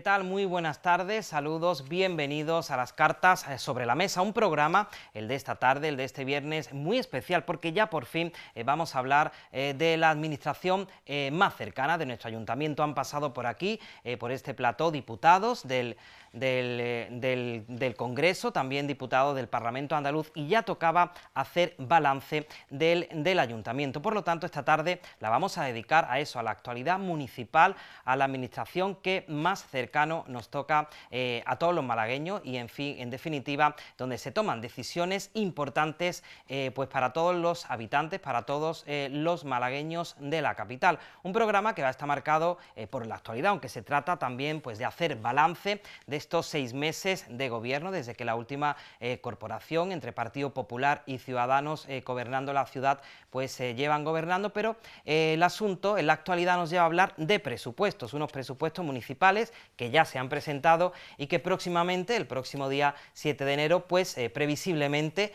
¿Qué tal? Muy buenas tardes, saludos, bienvenidos a las cartas eh, sobre la mesa, un programa, el de esta tarde, el de este viernes, muy especial porque ya por fin eh, vamos a hablar eh, de la administración más cercana de nuestro ayuntamiento. Han pasado por aquí, por este plató, diputados del eh, del, Congreso, también diputado del Parlamento andaluz, y ya tocaba hacer balance del, del, Ayuntamiento. Por lo tanto, esta tarde la vamos a dedicar a eso, a la actualidad municipal, a la administración que más cercano nos toca eh, a todos los malagueños y, en fin, en definitiva, donde se toman decisiones importantes eh, pues para todos los habitantes, para todos los malagueños de la capital. Un programa que va a estar marcado por la actualidad, aunque se trata también pues, de hacer balance de estos seis meses de gobierno, desde que la última eh, corporación entre Partido Popular y Ciudadanos eh, gobernando la ciudad, pues se llevan gobernando, pero eh, el asunto en la actualidad nos lleva a hablar de presupuestos, unos presupuestos municipales que ya se han presentado y que próximamente, el próximo día 7 de enero, pues previsiblemente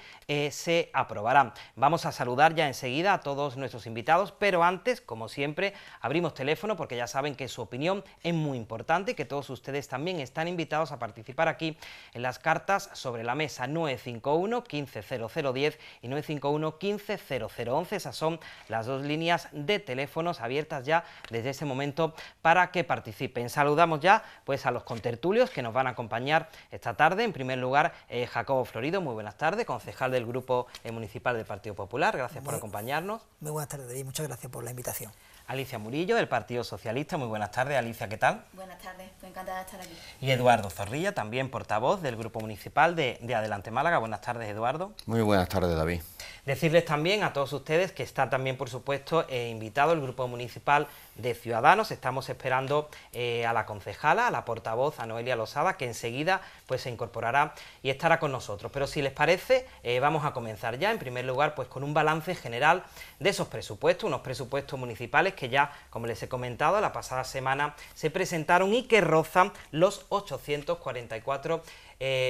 se aprobarán. Vamos a saludar ya enseguida a todos nuestros invitados, pero antes, como siempre, abrimos teléfono porque ya saben que su opinión es muy importante y que todos ustedes también están invitados a participar aquí en las cartas sobre la mesa 951 150010 y 951 150011. Esas son las dos líneas de teléfonos abiertas ya desde ese momento para que participen. Saludamos ya pues a los contertulios que nos van a acompañar esta tarde. En primer lugar, eh, Jacobo Florido, muy buenas tardes, concejal del Grupo eh, Municipal del Partido Popular. Gracias por acompañarnos. Muy buenas tardes y muchas gracias por la invitación. Alicia Murillo, del Partido Socialista. Muy buenas tardes, Alicia, ¿qué tal? Buenas tardes, estoy encantada de estar aquí. Y Eduardo Zorrilla, también portavoz del Grupo Municipal de, de Adelante Málaga. Buenas tardes, Eduardo. Muy buenas tardes, David. Decirles también a todos ustedes que está también, por supuesto, eh, invitado el Grupo Municipal de Ciudadanos. Estamos esperando eh, a la concejala, a la portavoz, a Noelia Losada, que enseguida pues, se incorporará y estará con nosotros. Pero si les parece, eh, vamos a comenzar ya, en primer lugar, pues con un balance general de esos presupuestos, unos presupuestos municipales que ya, como les he comentado, la pasada semana se presentaron y que rozan los 844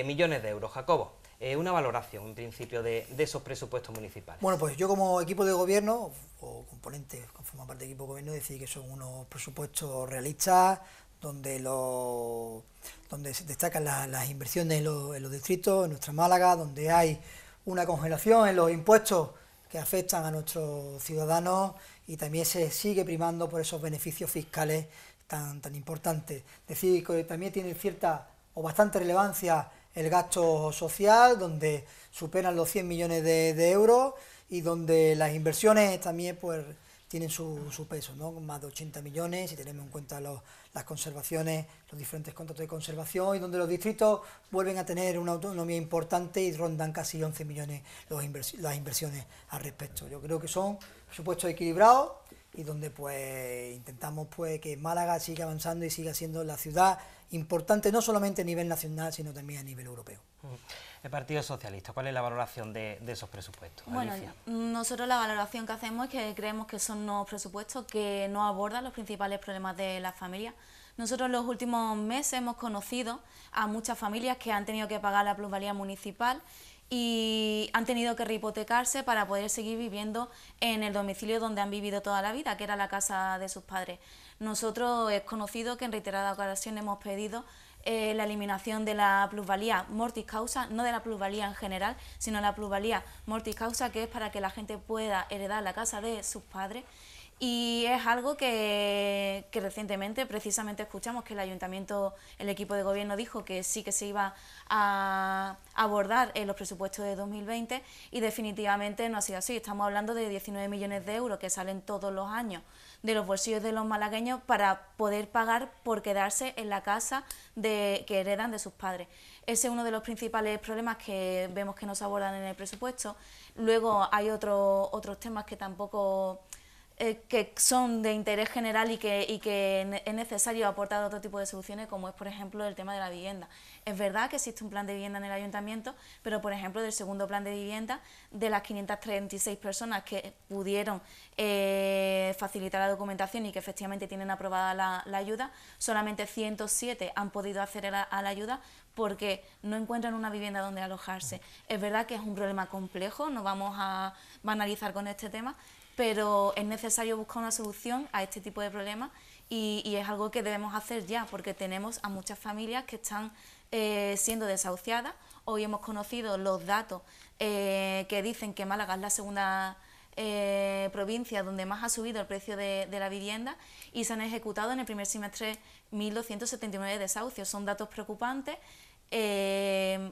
millones de euros. Jacobo. Eh, una valoración, en principio, de, esos presupuestos municipales. Bueno, pues yo como equipo de gobierno, o componente, conforma parte del equipo de gobierno, decir que son unos presupuestos realistas, donde los donde se destacan las inversiones en los, distritos, en nuestra Málaga, donde hay una congelación en los impuestos que afectan a nuestros ciudadanos y también se sigue primando por esos beneficios fiscales tan, tan importantes. Decir que también tiene cierta o bastante relevancia el gasto social, donde superan los 100 millones de, euros y donde las inversiones también pues tienen su, peso, ¿no? más de 80 millones, si tenemos en cuenta las conservaciones, los diferentes contratos de conservación, y donde los distritos vuelven a tener una autonomía importante y rondan casi 11 millones las inversiones al respecto. Yo creo que son presupuestos equilibrados y donde pues intentamos pues que Málaga siga avanzando y siga siendo la ciudad importante no solamente a nivel nacional, sino también a nivel europeo. El Partido Socialista, ¿cuál es la valoración de, esos presupuestos? Bueno, nosotros la valoración que hacemos es que creemos que son unos presupuestos que no abordan los principales problemas de las familias. Nosotros en los últimos meses hemos conocido a muchas familias que han tenido que pagar la plusvalía municipal y han tenido que rehipotecarse para poder seguir viviendo en el domicilio donde han vivido toda la vida, que era la casa de sus padres. Nosotros es conocido que en reiteradas ocasiones hemos pedido eh, la eliminación de la plusvalía mortis causa, no de la plusvalía en general, sino la plusvalía mortis causa, que es para que la gente pueda heredar la casa de sus padres y es algo que, recientemente precisamente escuchamos que el ayuntamiento, el equipo de gobierno dijo que sí que se iba a abordar en los presupuestos de 2020 y definitivamente no ha sido así. Estamos hablando de 19 millones de euros que salen todos los años de los bolsillos de los malagueños para poder pagar por quedarse en la casa de, que heredan de sus padres. Ese es uno de los principales problemas que vemos que no se abordan en el presupuesto. Luego hay otros otros temas que tampoco eh, que son de interés general y que, y que es necesario aportar otro tipo de soluciones, como es, por ejemplo, el tema de la vivienda. Es verdad que existe un plan de vivienda en el ayuntamiento, pero, por ejemplo, del segundo plan de vivienda, de las 536 personas que pudieron eh, facilitar la documentación y que efectivamente tienen aprobada la, ayuda, solamente 107 han podido acceder a la ayuda porque no encuentran una vivienda donde alojarse. Es verdad que es un problema complejo, no vamos a banalizar con este tema, pero es necesario buscar una solución a este tipo de problemas y, es algo que debemos hacer ya porque tenemos a muchas familias que están eh, siendo desahuciadas. Hoy hemos conocido los datos eh, que dicen que Málaga es la segunda eh, provincia donde más ha subido el precio de, la vivienda y se han ejecutado en el primer semestre 1.279 desahucios. Son datos preocupantes que,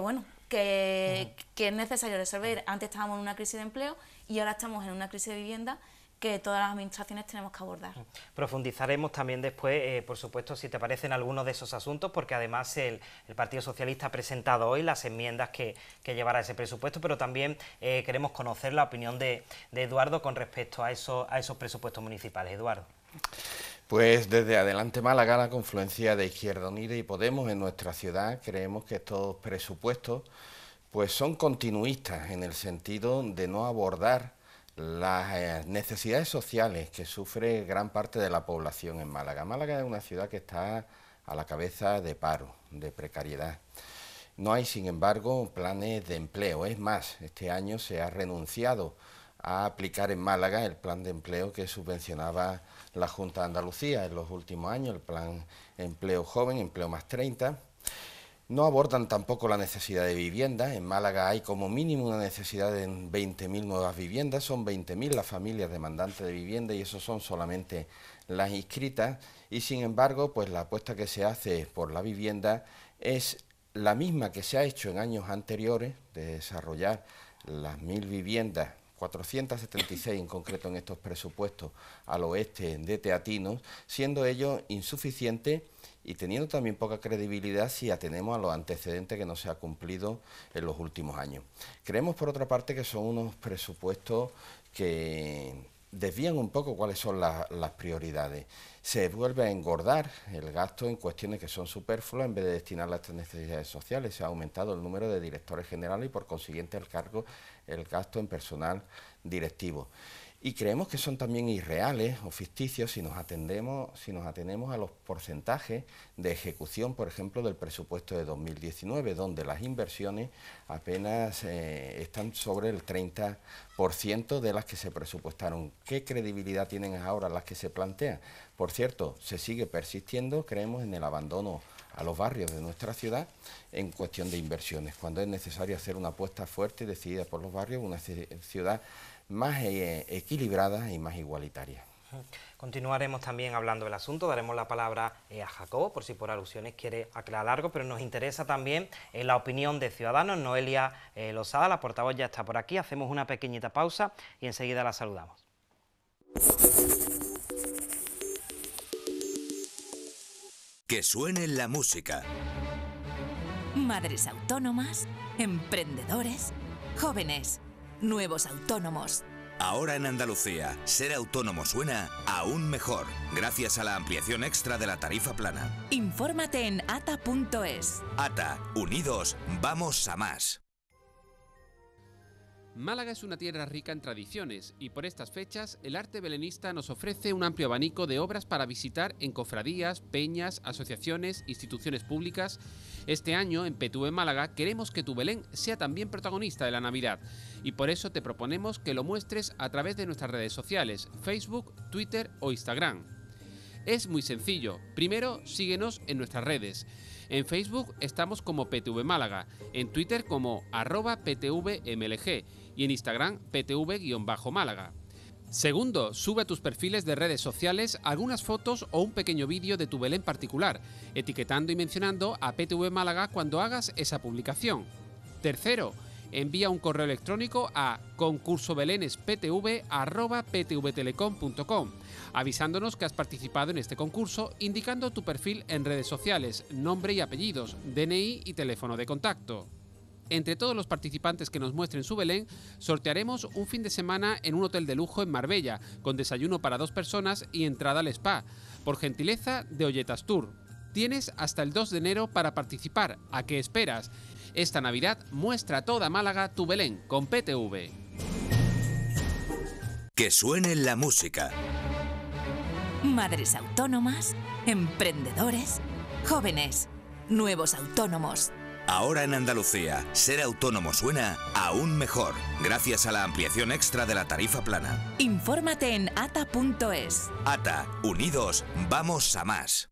bueno, que, que, es necesario resolver. Antes estábamos en una crisis de empleo y ahora estamos en una crisis de vivienda que todas las administraciones tenemos que abordar. Profundizaremos también después, eh, por supuesto, si te parecen algunos de esos asuntos, porque además el, Partido Socialista ha presentado hoy las enmiendas que, llevará ese presupuesto, pero también eh, queremos conocer la opinión de, Eduardo con respecto a, eso, a esos presupuestos municipales. Eduardo. Pues desde Adelante Málaga, la confluencia de Izquierda Unida y Podemos en nuestra ciudad, creemos que estos presupuestos pues son continuistas en el sentido de no abordar las eh, necesidades sociales que sufre gran parte de la población en Málaga. Málaga es una ciudad que está a la cabeza de paro, de precariedad. No hay, sin embargo, planes de empleo. Es más, este año se ha renunciado a aplicar en Málaga el plan de empleo que subvencionaba la Junta de Andalucía en los últimos años, el plan Empleo Joven, Empleo más 30 no abordan tampoco la necesidad de vivienda. En Málaga hay como mínimo una necesidad de 20.000 nuevas viviendas. Son 20.000 las familias demandantes de vivienda y eso son solamente las inscritas. Y sin embargo, pues la apuesta que se hace por la vivienda es la misma que se ha hecho en años anteriores de desarrollar las mil viviendas 476 en concreto en estos presupuestos al oeste de Teatinos, siendo ello insuficiente y teniendo también poca credibilidad si atenemos a los antecedentes que no se ha cumplido en los últimos años. Creemos, por otra parte, que son unos presupuestos que desvían un poco cuáles son las prioridades. Se vuelve a engordar el gasto en cuestiones que son superfluas en vez de destinarlas a estas necesidades sociales. Se ha aumentado el número de directores generales y por consiguiente el cargo, el gasto en personal directivo y creemos que son también irreales o ficticios si nos atendemos, si nos atenemos a los porcentajes de ejecución, por ejemplo, del presupuesto de 2019, donde las inversiones apenas eh, están sobre el 30% de las que se presupuestaron. ¿Qué credibilidad tienen ahora las que se plantean? Por cierto, se sigue persistiendo, creemos, en el abandono a los barrios de nuestra ciudad en cuestión de inversiones, cuando es necesario hacer una apuesta fuerte decidida por los barrios, una ciudad más eh, equilibrada y más igualitaria. Continuaremos también hablando del asunto, daremos la palabra eh, a Jacobo, por si por alusiones quiere aclarar algo, pero nos interesa también eh, la opinión de Ciudadanos. Noelia Lozada, la portavoz ya está por aquí, hacemos una pequeñita pausa y enseguida la saludamos. Que suene la música. Madres autónomas, emprendedores, jóvenes nuevos autónomos. Ahora en Andalucía, ser autónomo suena aún mejor, gracias a la ampliación extra de la tarifa plana. Infórmate en ata.es. ATA, unidos, vamos a más. Málaga es una tierra rica en tradiciones y por estas fechas el arte belenista nos ofrece un amplio abanico de obras para visitar en cofradías, peñas, asociaciones, instituciones públicas. Este año en PTV Málaga queremos que tu Belén sea también protagonista de la Navidad y por eso te proponemos que lo muestres a través de nuestras redes sociales, Facebook, Twitter o Instagram. Es muy sencillo. Primero, síguenos en nuestras redes. En Facebook estamos como PTV Málaga, en Twitter como arroba PTVMLG y en Instagram PTV-Málaga. Segundo, sube a tus perfiles de redes sociales algunas fotos o un pequeño vídeo de tu Belén particular, etiquetando y mencionando a PTV Málaga cuando hagas esa publicación. Tercero, envía un correo electrónico a concursobelenesptv.ptvtelecom.com avisándonos que has participado en este concurso, indicando tu perfil en redes sociales, nombre y apellidos, DNI y teléfono de contacto. Entre todos los participantes que nos muestren su Belén, sortearemos un fin de semana en un hotel de lujo en Marbella, con desayuno para dos personas y entrada al spa, por gentileza de Olletas Tour. Tienes hasta el 2 de enero para participar. ¿A qué esperas? Esta Navidad muestra a toda Málaga tu Belén con PTV. Que suene la música. Madres autónomas, emprendedores, jóvenes, nuevos autónomos Ahora en Andalucía, ser autónomo suena aún mejor, gracias a la ampliación extra de la tarifa plana. Infórmate en ata.es. ATA, unidos, vamos a más.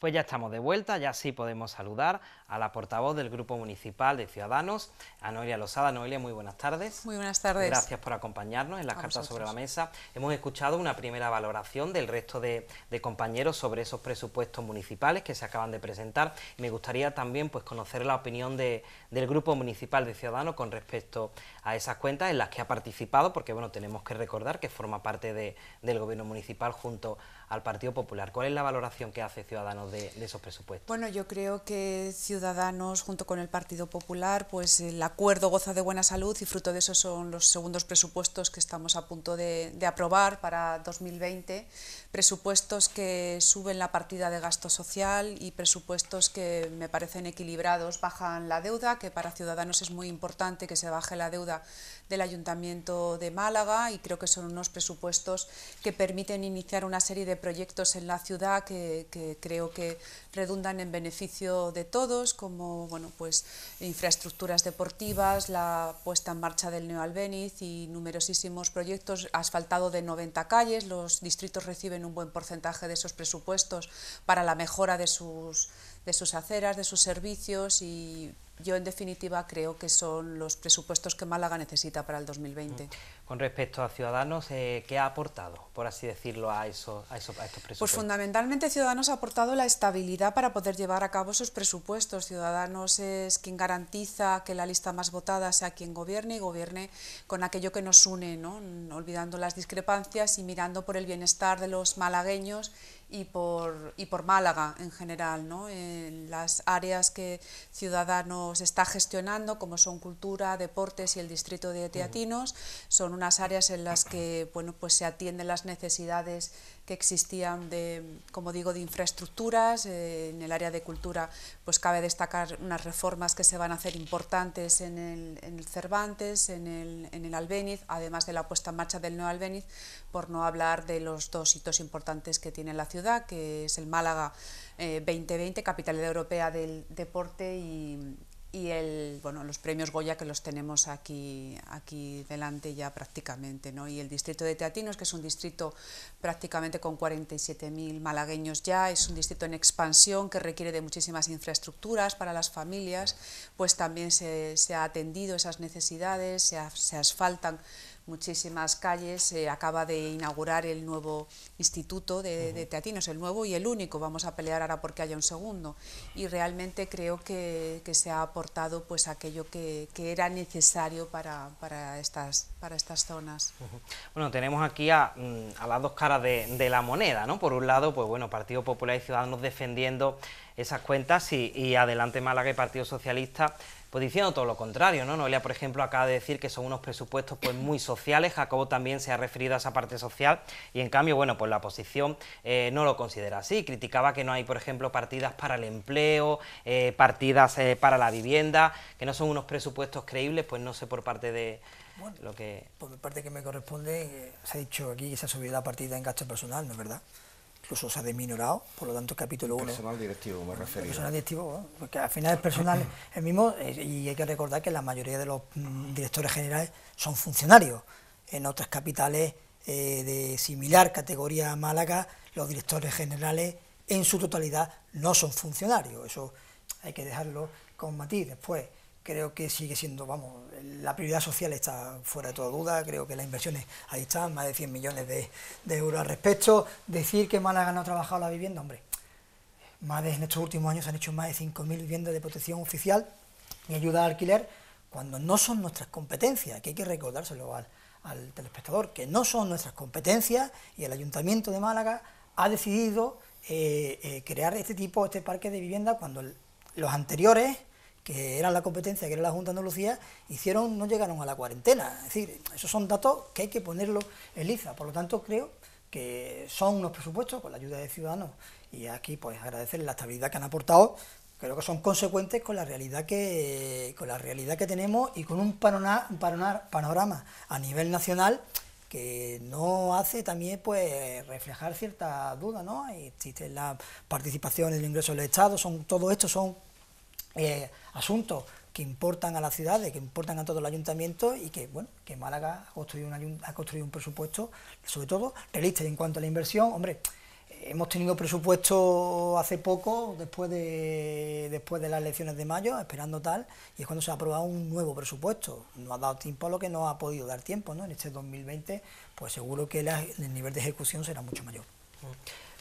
Pues ya estamos de vuelta, ya sí podemos saludar a la portavoz del Grupo Municipal de Ciudadanos, a Noelia Losada. Noelia, muy buenas tardes. Muy buenas tardes. Gracias por acompañarnos en las cartas sobre la mesa. Hemos escuchado una primera valoración del resto de, compañeros sobre esos presupuestos municipales que se acaban de presentar. me gustaría también pues, conocer la opinión del Grupo Municipal de Ciudadanos con respecto a esas cuentas en las que ha participado, porque bueno, tenemos que recordar que forma parte del Gobierno Municipal junto al Partido Popular. ¿Cuál es la valoración que hace Ciudadanos de, esos presupuestos? Bueno, yo creo que Ciudadanos, junto con el Partido Popular, pues el acuerdo goza de buena salud y fruto de eso son los segundos presupuestos que estamos a punto de, aprobar para 2020. Presupuestos que suben la partida de gasto social y presupuestos que me parecen equilibrados, bajan la deuda, que para Ciudadanos es muy importante que se baje la deuda del Ayuntamiento de Málaga y creo que son unos presupuestos que permiten iniciar una serie de proyectos en la ciudad que, creo que redundan en beneficio de todos, como bueno, pues, infraestructuras deportivas, la puesta en marcha del Neo Albeniz y numerosísimos proyectos, asfaltado de 90 calles, los distritos reciben un buen porcentaje de esos presupuestos para la mejora de sus, de sus aceras, de sus servicios y yo, en definitiva, creo que son los presupuestos que Málaga necesita para el 2020. Con respecto a Ciudadanos, eh, ¿qué ha aportado, por así decirlo, a, esos, estos presupuestos? Pues fundamentalmente Ciudadanos ha aportado la estabilidad para poder llevar a cabo esos presupuestos. Ciudadanos es quien garantiza que la lista más votada sea quien gobierne y gobierne con aquello que nos une, ¿no? olvidando las discrepancias y mirando por el bienestar de los malagueños y por, y por Málaga en general, ¿no? en las áreas que Ciudadanos está gestionando, como son cultura, deportes y el distrito de Teatinos, son unas áreas en las que bueno, pues se atienden las necesidades que existían de, como digo, de infraestructuras. Eh, en el área de cultura pues cabe destacar unas reformas que se van a hacer importantes en el, en el Cervantes, en el, en el Albéniz, además de la puesta en marcha del nuevo Albéniz, por no hablar de los dos hitos importantes que tiene la ciudad, que es el Málaga 2020, eh, capitalidad europea del deporte y, y el, bueno, los premios Goya que los tenemos aquí, aquí delante ya prácticamente. ¿no? Y el distrito de Teatinos, que es un distrito prácticamente con 47.000 malagueños ya, es un distrito en expansión que requiere de muchísimas infraestructuras para las familias, pues también se, se ha atendido esas necesidades, se, se asfaltan muchísimas calles, se acaba de inaugurar el nuevo instituto de, Teatinos, el nuevo y el único, vamos a pelear ahora porque haya un segundo, y realmente creo que, se ha aportado pues aquello que, era necesario para, estas, para estas zonas. Bueno, tenemos aquí a, mm, las dos caras de, la moneda, ¿no? Por un lado, pues bueno, Partido Popular y Ciudadanos defendiendo esas cuentas y, y adelante Málaga y Partido Socialista pues diciendo todo lo contrario, ¿no? Noelia, por ejemplo, acaba de decir que son unos presupuestos pues muy sociales, Jacobo también se ha referido a esa parte social, y en cambio, bueno, pues la oposición eh, no lo considera así, criticaba que no hay, por ejemplo, partidas para el empleo, eh, partidas eh, para la vivienda, que no son unos presupuestos creíbles, pues no sé por parte de lo que... Por mi parte que me corresponde, se ha dicho aquí que se ha subido la partida en gasto personal, ¿no es verdad? Incluso se ha desminorado, por lo tanto, capítulo 1. Personal directivo, me refiero. Personal directivo, porque al final el personal el mismo, eh, y hay que recordar que la mayoría de los mm, directores generales son funcionarios. En otras capitales eh, de similar categoría a Málaga, los directores generales en su totalidad no son funcionarios. Eso hay que dejarlo con matiz. Después, creo que sigue siendo, vamos, la prioridad social está fuera de toda duda, creo que las inversiones ahí están, más de 100 millones de, euros al respecto. Decir que Málaga no ha trabajado la vivienda, hombre, más de, en estos últimos años se han hecho más de 5.000 viviendas de protección oficial y ayuda al alquiler, cuando no son nuestras competencias, que hay que recordárselo al, al telespectador, que no son nuestras competencias y el Ayuntamiento de Málaga ha decidido eh, eh, crear este tipo, este parque de vivienda cuando los anteriores que eran la competencia, que era la Junta de Andalucía, hicieron, no llegaron a la cuarentena. Es decir, esos son datos que hay que ponerlo en liza. Por lo tanto, creo que son unos presupuestos con la ayuda de ciudadanos y aquí pues agradecerles la estabilidad que han aportado, creo que son consecuentes con la realidad que, con la realidad que tenemos y con un panorama, panorama a nivel nacional que no hace también pues reflejar cierta duda, ¿no? Existe la participación en el ingreso del Estado, son todo esto son eh, asuntos que importan a las ciudades, que importan a todo el ayuntamiento y que, bueno, que Málaga ha construido un, ha construido un presupuesto, sobre todo, realista en cuanto a la inversión, hombre, hemos tenido presupuesto hace poco, después de, después de las elecciones de mayo, esperando tal, y es cuando se ha aprobado un nuevo presupuesto. No ha dado tiempo a lo que no ha podido dar tiempo, ¿no? En este 2020, pues seguro que el nivel de ejecución será mucho mayor.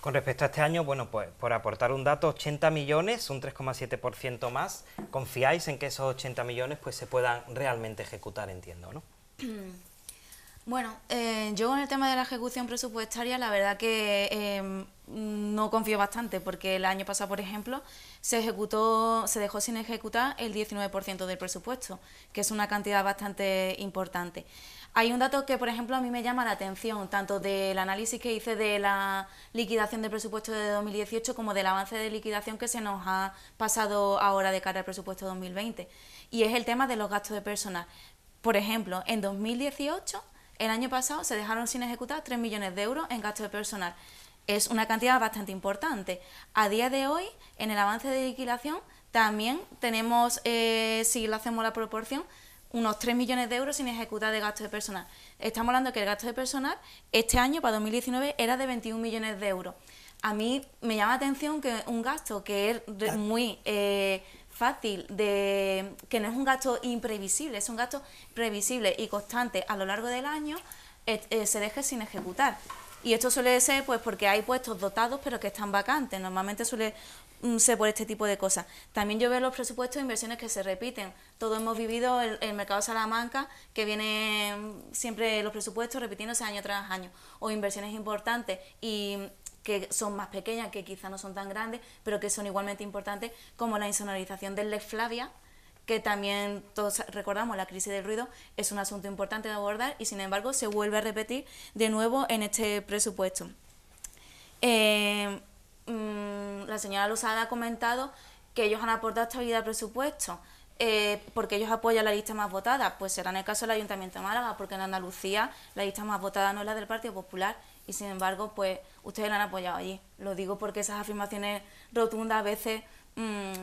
Con respecto a este año, bueno, pues por aportar un dato, 80 millones, un 3,7% más. ¿Confiáis en que esos 80 millones pues se puedan realmente ejecutar, entiendo, no? Bueno, eh, yo en el tema de la ejecución presupuestaria, la verdad que em, no confío bastante, porque el año pasado, por ejemplo, se ejecutó, se dejó sin ejecutar el 19% del presupuesto, que es una cantidad bastante importante. Hay un dato que, por ejemplo, a mí me llama la atención, tanto del análisis que hice de la liquidación del presupuesto de 2018 como del avance de liquidación que se nos ha pasado ahora de cara al presupuesto 2020, y es el tema de los gastos de personal. Por ejemplo, en 2018 el año pasado se dejaron sin ejecutar 3 millones de euros en gasto de personal. Es una cantidad bastante importante. A día de hoy, en el avance de liquidación, también tenemos, eh, si lo hacemos la proporción, unos 3 millones de euros sin ejecutar de gasto de personal. Estamos hablando que el gasto de personal este año, para 2019, era de 21 millones de euros. A mí me llama la atención que un gasto que es muy eh, fácil, de que no es un gasto imprevisible, es un gasto previsible y constante a lo largo del año, eh, eh, se deje sin ejecutar. Y esto suele ser pues porque hay puestos dotados pero que están vacantes. Normalmente suele mm, ser por este tipo de cosas. También yo veo los presupuestos de inversiones que se repiten. Todos hemos vivido el, el mercado Salamanca, que viene siempre los presupuestos repitiéndose año tras año, o inversiones importantes y que son más pequeñas, que quizá no son tan grandes, pero que son igualmente importantes, como la insonorización del Lex Flavia, que también todos recordamos, la crisis del ruido es un asunto importante de abordar y sin embargo se vuelve a repetir de nuevo en este presupuesto. Eh, mm, la señora Lozada ha comentado que ellos han aportado estabilidad al presupuesto. Eh, porque ellos apoyan la lista más votada, pues será en el caso del Ayuntamiento de Málaga, porque en Andalucía la lista más votada no es la del Partido Popular y sin embargo, pues ustedes la han apoyado allí. Lo digo porque esas afirmaciones rotundas a veces mm,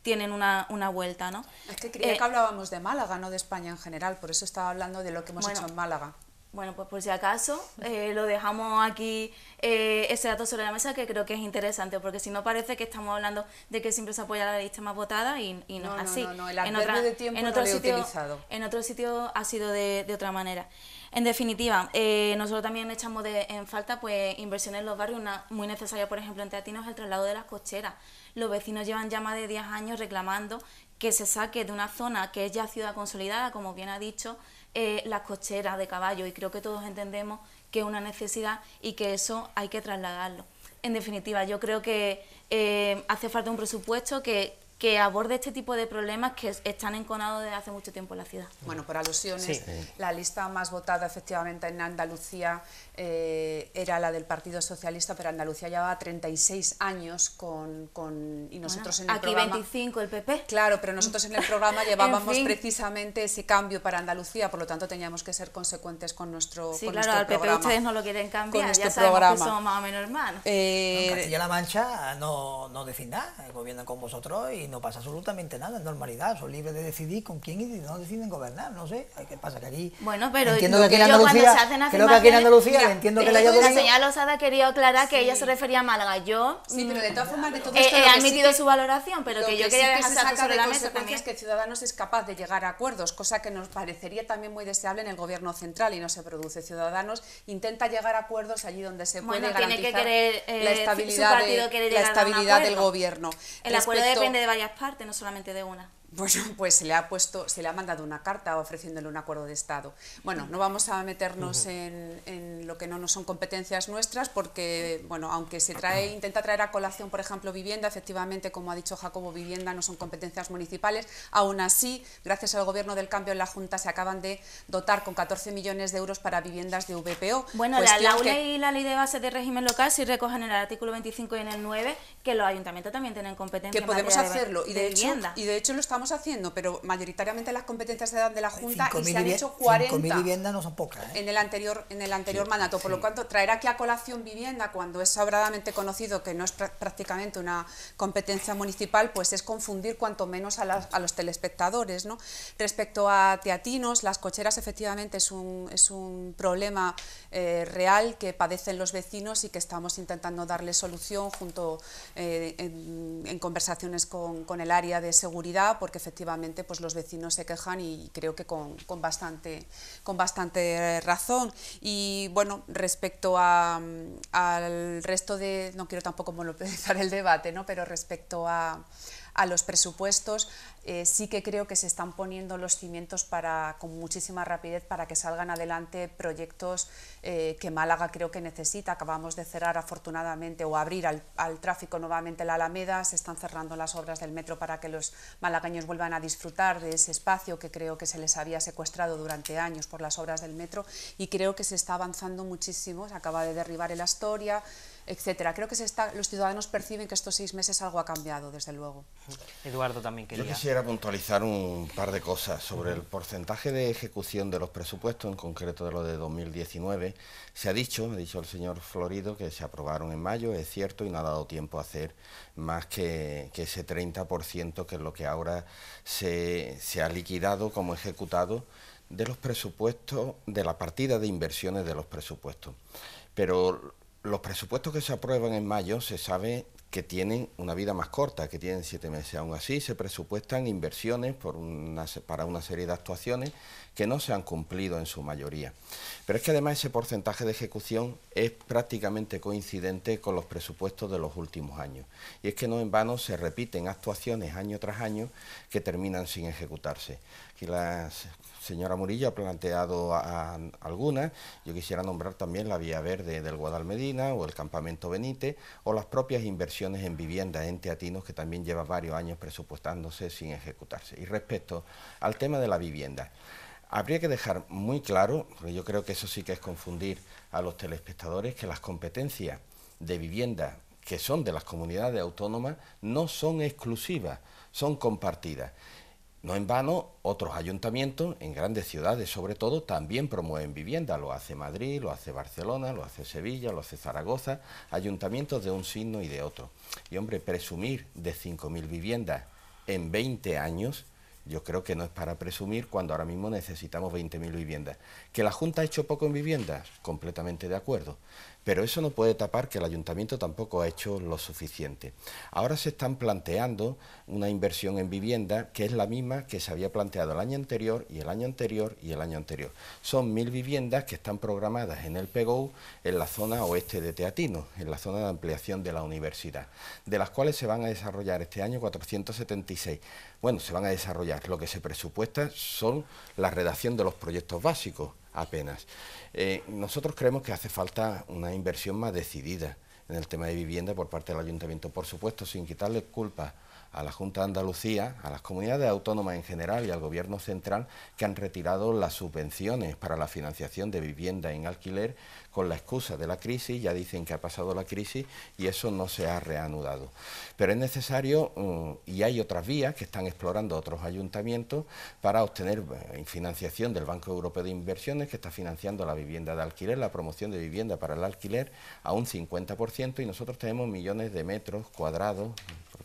tienen una, vuelta, ¿no? Es que creía eh, que hablábamos de Málaga, no de España en general, por eso estaba hablando de lo que hemos hecho en Málaga. Bueno, pues por si acaso eh, lo dejamos aquí eh, ese dato sobre la mesa que creo que es interesante, porque si no parece que estamos hablando de que siempre se apoya la lista más votada y, no, es así. No, no, el en, de tiempo en otro sitio, utilizado. En otro sitio ha sido de, de otra manera. En definitiva, eh, nosotros también echamos de, en falta pues inversiones en los barrios, una muy necesaria, por ejemplo, en Teatino es el traslado de las cocheras. Los vecinos llevan ya más de 10 años reclamando que se saque de una zona que es ya ciudad consolidada, como bien ha dicho, eh, las cocheras de caballo y creo que todos entendemos que es una necesidad y que eso hay que trasladarlo. En definitiva, yo creo que eh, hace falta un presupuesto que, que aborde este tipo de problemas que están enconados desde hace mucho tiempo en la ciudad. Bueno, por alusiones, la lista más votada efectivamente en Andalucía eh, era la del Partido Socialista, pero Andalucía llevaba 36 años con, con y nosotros en el aquí 25 el PP. Claro, pero nosotros en el programa llevábamos precisamente ese cambio para Andalucía, por lo tanto teníamos que ser consecuentes con nuestro Sí, con claro, al PP ustedes no lo quieren cambiar, ya sabemos programa. que somos más o menos hermanos. Eh, Castilla-La Mancha no, no decide nada, gobiernan con vosotros y no pasa absolutamente nada, es normalidad, son libres de decidir con quién y no deciden gobernar, no sé, ¿qué pasa? Que aquí... Bueno, pero entiendo que aquí en Andalucía, creo que aquí en Andalucía entiendo que la haya La señora Lozada quería aclarar que ella se refería a Málaga, yo... Sí, pero de todas formas de todo esto... He admitido su valoración, pero que, yo quería dejar sobre la mesa también. que Ciudadanos es capaz de llegar a acuerdos, cosa que nos parecería también muy deseable en el gobierno central y no se produce. Ciudadanos intenta llegar a acuerdos allí donde se puede garantizar eh, la estabilidad, la estabilidad del gobierno. El acuerdo depende de varias partes, no solamente de una. Bueno, pues se le ha puesto, se le ha mandado una carta ofreciéndole un acuerdo de Estado. Bueno, no vamos a meternos en, lo que no, son competencias nuestras, porque, bueno, aunque se trae, intenta traer a colación, por ejemplo, vivienda, efectivamente, como ha dicho Jacobo, vivienda no son competencias municipales. Aún así, gracias al Gobierno del Cambio en la Junta, se acaban de dotar con 14 millones de euros para viviendas de VPO. Bueno, la, la y la Ley de Base de Régimen Local sí recogen en el artículo 25 y en el 9 que los ayuntamientos también tienen competencia que podemos hacerlo y de, hecho y de hecho lo está estamos haciendo, pero mayoritariamente las competencias se dan de la Junta y se han hecho 40. viviendas no son pocas. ¿eh? En el anterior, en el anterior mandato. Por lo tanto, traer aquí a colación vivienda cuando es sobradamente conocido que no es prácticamente una competencia municipal, pues es confundir cuanto menos a, los telespectadores. ¿no? Respecto a teatinos, las cocheras efectivamente es un, es un problema eh, real que padecen los vecinos y que estamos intentando darle solución junto eh, en, conversaciones con, con, el área de seguridad, porque efectivamente pues, los vecinos se quejan y creo que con, con bastante, con bastante razón. Y bueno, respecto a, al resto de, no quiero tampoco monopolizar el debate, ¿no? pero respecto a, a los presupuestos, eh, sí que creo que se están poniendo los cimientos para, con muchísima rapidez para que salgan adelante proyectos eh, que Málaga creo que necesita. Acabamos de cerrar afortunadamente o abrir al, tráfico nuevamente la Alameda, se están cerrando las obras del metro para que los malagueños vuelvan a disfrutar de ese espacio que creo que se les había secuestrado durante años por las obras del metro. Y creo que se está avanzando muchísimo, se acaba de derribar el Astoria, etcétera. Creo que se está, los ciudadanos perciben que estos seis meses algo ha cambiado, desde luego. Eduardo también quería puntualizar un par de cosas sobre el porcentaje de ejecución de los presupuestos, en concreto de lo de 2019. Se ha dicho, ha dicho el señor Florido, que se aprobaron en mayo, es cierto, y no ha dado tiempo a hacer más que, ese 30%, que es lo que ahora se, se ha liquidado como ejecutado de los presupuestos, de la partida de inversiones de los presupuestos. Pero los presupuestos que se aprueban en mayo se sabe que tienen una vida más corta, que tienen siete meses. Aún así, se presupuestan inversiones por para una serie de actuaciones que no se han cumplido en su mayoría. Pero es que además ese porcentaje de ejecución es prácticamente coincidente con los presupuestos de los últimos años. Y es que no en vano se repiten actuaciones año tras año que terminan sin ejecutarse. Aquí las señora Murillo ha planteado algunas. Yo quisiera nombrar también la Vía Verde del Guadalmedina o el Campamento Benítez o las propias inversiones en viviendas en teatinos que también lleva varios años presupuestándose sin ejecutarse. Y respecto al tema de la vivienda, habría que dejar muy claro, porque yo creo que eso sí que es confundir a los telespectadores, que las competencias de vivienda que son de las comunidades autónomas no son exclusivas, son compartidas. No en vano, otros ayuntamientos, en grandes ciudades sobre todo, también promueven vivienda. Lo hace Madrid, lo hace Barcelona, lo hace Sevilla, lo hace Zaragoza, ayuntamientos de un signo y de otro. Y hombre, presumir de 5.000 viviendas en 20 años, yo creo que no es para presumir cuando ahora mismo necesitamos 20.000 viviendas. ¿Que la Junta ha hecho poco en viviendas? Completamente de acuerdo. Pero eso no puede tapar que el ayuntamiento tampoco ha hecho lo suficiente. Ahora se están planteando una inversión en vivienda que es la misma que se había planteado el año anterior y el año anterior y el año anterior. Son mil viviendas que están programadas en el PEGO en la zona oeste de Teatino, en la zona de ampliación de la universidad, de las cuales se van a desarrollar este año 476. Bueno, se van a desarrollar. Lo que se presupuesta son la redacción de los proyectos básicos apenas. Eh, nosotros creemos que hace falta una inversión más decidida en el tema de vivienda por parte del ayuntamiento, por supuesto, sin quitarle culpa a la Junta de Andalucía, a las comunidades autónomas en general y al Gobierno central que han retirado las subvenciones para la financiación de vivienda en alquiler con la excusa de la crisis, ya dicen que ha pasado la crisis y eso no se ha reanudado. Pero es necesario, mm, y hay otras vías que están explorando otros ayuntamientos para obtener eh, financiación del Banco Europeo de Inversiones, que está financiando la vivienda de alquiler, la promoción de vivienda para el alquiler a un 50%, y nosotros tenemos millones de metros cuadrados,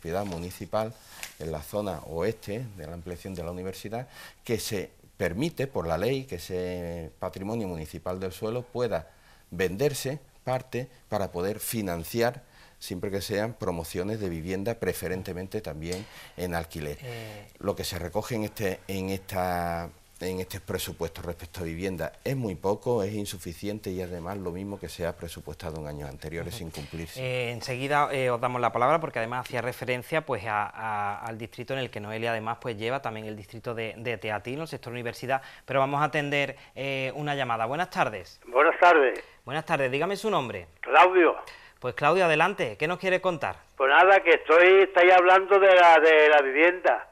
propiedad municipal, en la zona oeste de la ampliación de la universidad, que se permite por la ley que ese patrimonio municipal del suelo pueda venderse parte para poder financiar siempre que sean promociones de vivienda, preferentemente también en alquiler. Eh. Lo que se recoge en este, en esta en este presupuesto respecto a vivienda es muy poco, es insuficiente y además lo mismo que se ha presupuestado en años anteriores sin cumplirse. Eh, enseguida eh, os damos la palabra porque además hacía referencia pues al distrito en el que Noelia además pues lleva también el distrito de, de Teatino, el sector universidad, pero vamos a atender eh, una llamada. Buenas tardes. Buenas tardes. Buenas tardes, dígame su nombre. Claudio. Pues Claudio, adelante, ¿qué nos quiere contar? Pues nada, que estoy, estáis hablando de la, de la vivienda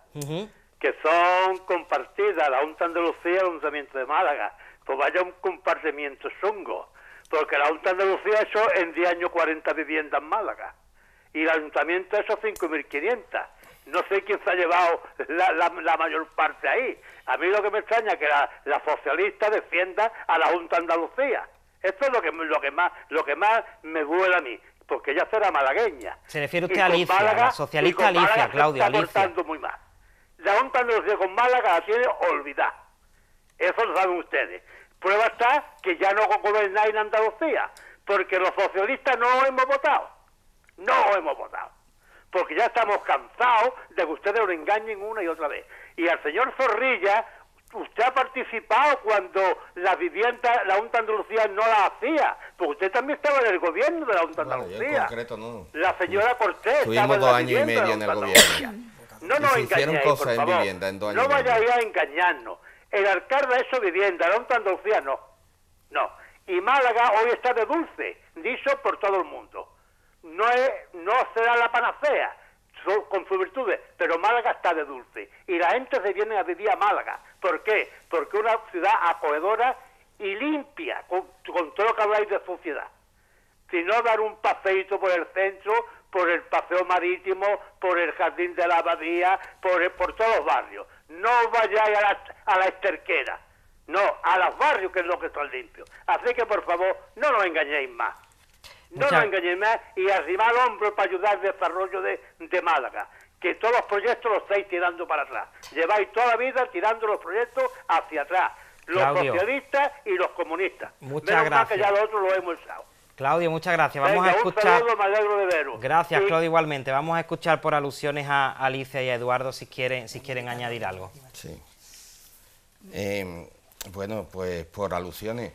que son compartidas, la Junta de Andalucía y el Ayuntamiento de Málaga. Pues vaya un compartimiento chungo, porque la Junta de Andalucía ha hecho en 10 años 40 viviendas en Málaga y el Ayuntamiento ha hecho 5.500. no sé quién se ha llevado la, la, mayor parte ahí. A mí lo que me extraña es que la, la socialista defienda a la Junta de Andalucía. Esto es lo que, lo que más lo que más me duele a mí, porque ella será malagueña. Se refiere usted a Alicia, la socialista Alicia, Claudia, está Alicia. muy mal. La Junta de Andalucía con Málaga la tiene olvidada. Eso lo saben ustedes. Prueba está que ya no gobernáis en Andalucía, porque los socialistas no hemos votado. No hemos votado. Porque ya estamos cansados de que ustedes lo engañen una y otra vez. Y al señor Zorrilla, usted ha participado cuando la vivienda, la Junta Andalucía no la hacía, porque usted también estaba en el gobierno de la Junta Andalucía. concreto no. La señora Cortés Tuvimos dos años y medio en el gobierno. No nos engañéis, cosas por favor. vivienda en dos años No vayáis a engañarnos. El alcalde ha hecho vivienda, la Junta Andalucía no. No. Y Málaga hoy está de dulce, dicho por todo el mundo. No, es, no será la panacea, con sus virtudes, pero Málaga está de dulce. Y la gente se viene a vivir a Málaga. ¿Por qué? Porque es una ciudad acogedora y limpia, con, todo lo que habláis de suciedad. Si no dar un paseito por el centro, por el paseo marítimo, por el jardín de la abadía, por, por todos los barrios. No vayáis a la, a la esterquera, no, a los barrios que es lo que están limpios. Así que por favor, no nos engañéis más. No nos engañéis más y arrimar al hombro para ayudar al desarrollo de, de Málaga que todos los proyectos los estáis tirando para atrás. Lleváis toda la vida tirando los proyectos hacia atrás. Los socialistas y los comunistas. Muchas gracias. que ya lo otro lo hemos usado. Claudio, muchas gracias. Vamos a escuchar. Un saludo, me alegro de veros. Gracias, Claudio, igualmente. Vamos a escuchar por alusiones a Alicia y a Eduardo si quieren, si quieren añadir algo. Sí. Eh, bueno, pues por alusiones.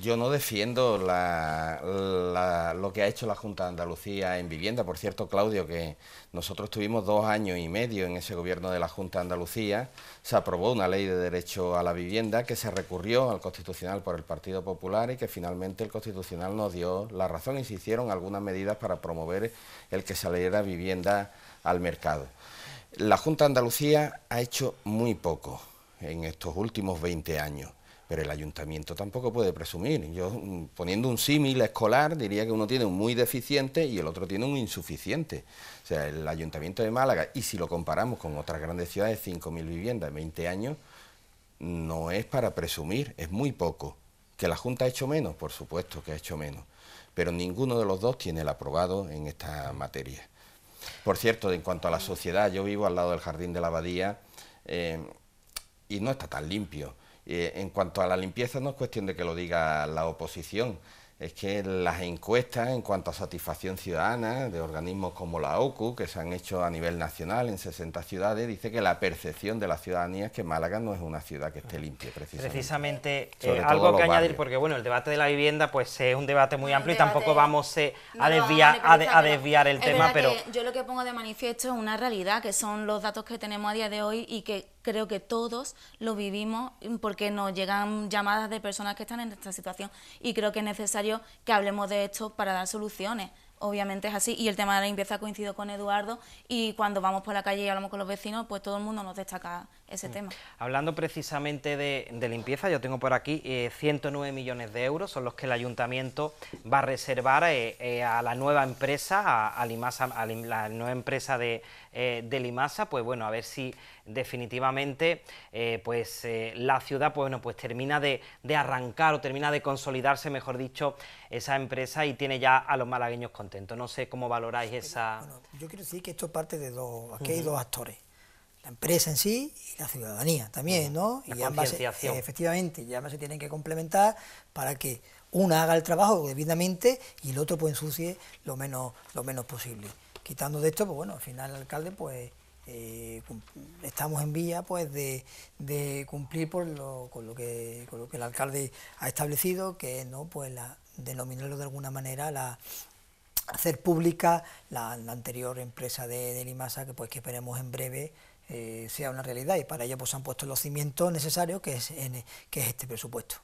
Yo no defiendo lo que ha hecho la Junta de Andalucía en vivienda. Por cierto, Claudio, que nosotros tuvimos dos años y medio en ese gobierno de la Junta de Andalucía. Se aprobó una ley de derecho a la vivienda que se recurrió al Constitucional por el Partido Popular y que finalmente el Constitucional nos dio la razón y se hicieron algunas medidas para promover el que saliera vivienda al mercado. La Junta de Andalucía ha hecho muy poco en estos últimos 20 años pero el ayuntamiento tampoco puede presumir. Yo, mm, poniendo un símil escolar, diría que uno tiene un muy deficiente y el otro tiene un insuficiente. O sea, el ayuntamiento de Málaga, y si lo comparamos con otras grandes ciudades, 5.000 viviendas en 20 años, no es para presumir, es muy poco. ¿Que la Junta ha hecho menos? Por supuesto que ha hecho menos. Pero ninguno de los dos tiene el aprobado en esta materia. Por cierto, en cuanto a la sociedad, yo vivo al lado del Jardín de la Abadía eh, y no está tan limpio. Eh, en cuanto a la limpieza, no es cuestión de que lo diga la oposición, es que las encuestas en cuanto a satisfacción ciudadana de organismos como la OCU, que se han hecho a nivel nacional en 60 ciudades, dice que la percepción de la ciudadanía es que Málaga no es una ciudad que esté limpia, precisamente. Precisamente, eh, algo que añadir, porque bueno, el debate de la vivienda pues es un debate muy amplio y tampoco vamos eh, a, desviar, a, desviar el tema, pero... yo lo que pongo de manifiesto es una realidad, que son los datos que tenemos a día de hoy y que creo que todos lo vivimos porque nos llegan llamadas de personas que están en esta situación y creo que es necesario que hablemos de esto para dar soluciones obviamente es así. Y el tema de la limpieza coincido con Eduardo y cuando vamos por la calle y hablamos con los vecinos, pues todo el mundo nos destaca ese mm. tema. Hablando precisamente de, limpieza, yo tengo por aquí 109 eh, millones de euros, son los que el ayuntamiento va a reservar eh, eh, a la nueva empresa, a, Limasa, a la nueva empresa de, de, Limasa, pues bueno, a ver si definitivamente pues la ciudad pues, bueno, pues termina de, de arrancar o termina de consolidarse, mejor dicho, esa empresa y tiene ya a los malagueños contentos. No sé cómo valoráis esa... Bueno, yo quiero decir que esto parte de dos, aquí hay dos actores la empresa en sí y la ciudadanía también, ¿no? y ambas, efectivamente, y ambas se tienen que complementar para que una haga el trabajo debidamente y el otro pues ensucie lo menos, lo menos posible. Quitando de esto, pues bueno, al final el alcalde pues eh, estamos en vía pues de, de cumplir por lo, con, lo que, con lo que el alcalde ha establecido, que es ¿no? pues la, denominarlo de alguna manera la hacer pública la, anterior empresa de, de, Limasa que pues que esperemos en breve eh, sea una realidad y para ello pues han puesto los cimientos necesarios que es, que es este presupuesto.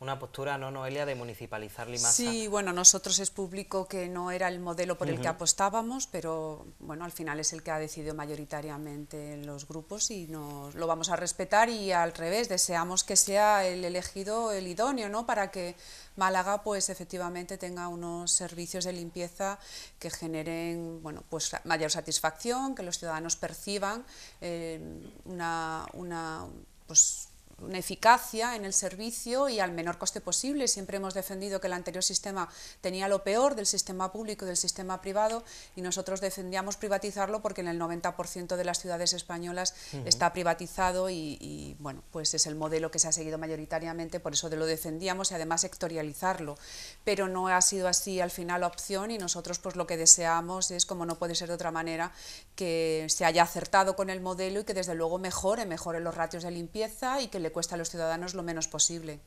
Una postura, ¿no, Noelia, de municipalizar Limasa? Sí, bueno, nosotros es público que no era el modelo por el que apostábamos, pero bueno, al final es el que ha decidido mayoritariamente en los grupos y nos lo vamos a respetar y al revés, deseamos que sea el elegido el idóneo, ¿no? Para que Málaga pues efectivamente tenga unos servicios de limpieza que generen bueno, pues mayor satisfacción, que los ciudadanos perciban eh, una, una pues, una eficacia en el servicio y al menor coste posible. Siempre hemos defendido que el anterior sistema tenía lo peor del sistema público y del sistema privado y nosotros defendíamos privatizarlo porque en el 90% de las ciudades españolas está privatizado y, bueno, pues es el modelo que se ha seguido mayoritariamente, por eso de lo defendíamos y además sectorializarlo. Pero no ha sido así al final la opción y nosotros pues lo que deseamos es, como no puede ser de otra manera, que se haya acertado con el modelo y que desde luego mejore, mejore los ratios de limpieza y que le cuesta a los ciudadanos lo menos posible.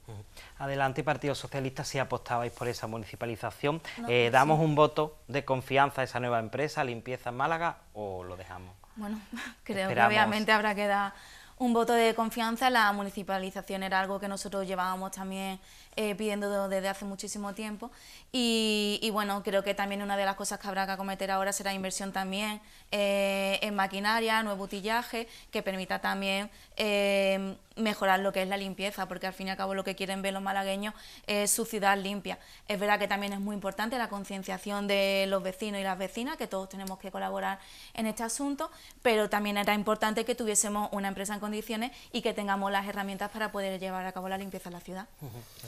Adelante, Partido Socialista, si apostabais por esa municipalización, eh, ¿damos un voto de confianza a esa nueva empresa, Limpieza en Málaga, o lo dejamos? Bueno, creo que obviamente habrá que dar un voto de confianza. La municipalización era algo que nosotros llevábamos también eh, pidiendo desde hace muchísimo tiempo. Y, bueno, creo que también una de las cosas que habrá que acometer ahora será inversión también eh, en maquinaria, nuevo utillaje, que permita también eh, mejorar lo que es la limpieza, porque al fin y al cabo lo que quieren ver los malagueños es su ciudad limpia. Es verdad que también es muy importante la concienciación de los vecinos y las vecinas, que todos tenemos que colaborar en este asunto, pero también era importante que tuviésemos una empresa en condiciones y que tengamos las herramientas para poder llevar a cabo la limpieza en la ciudad.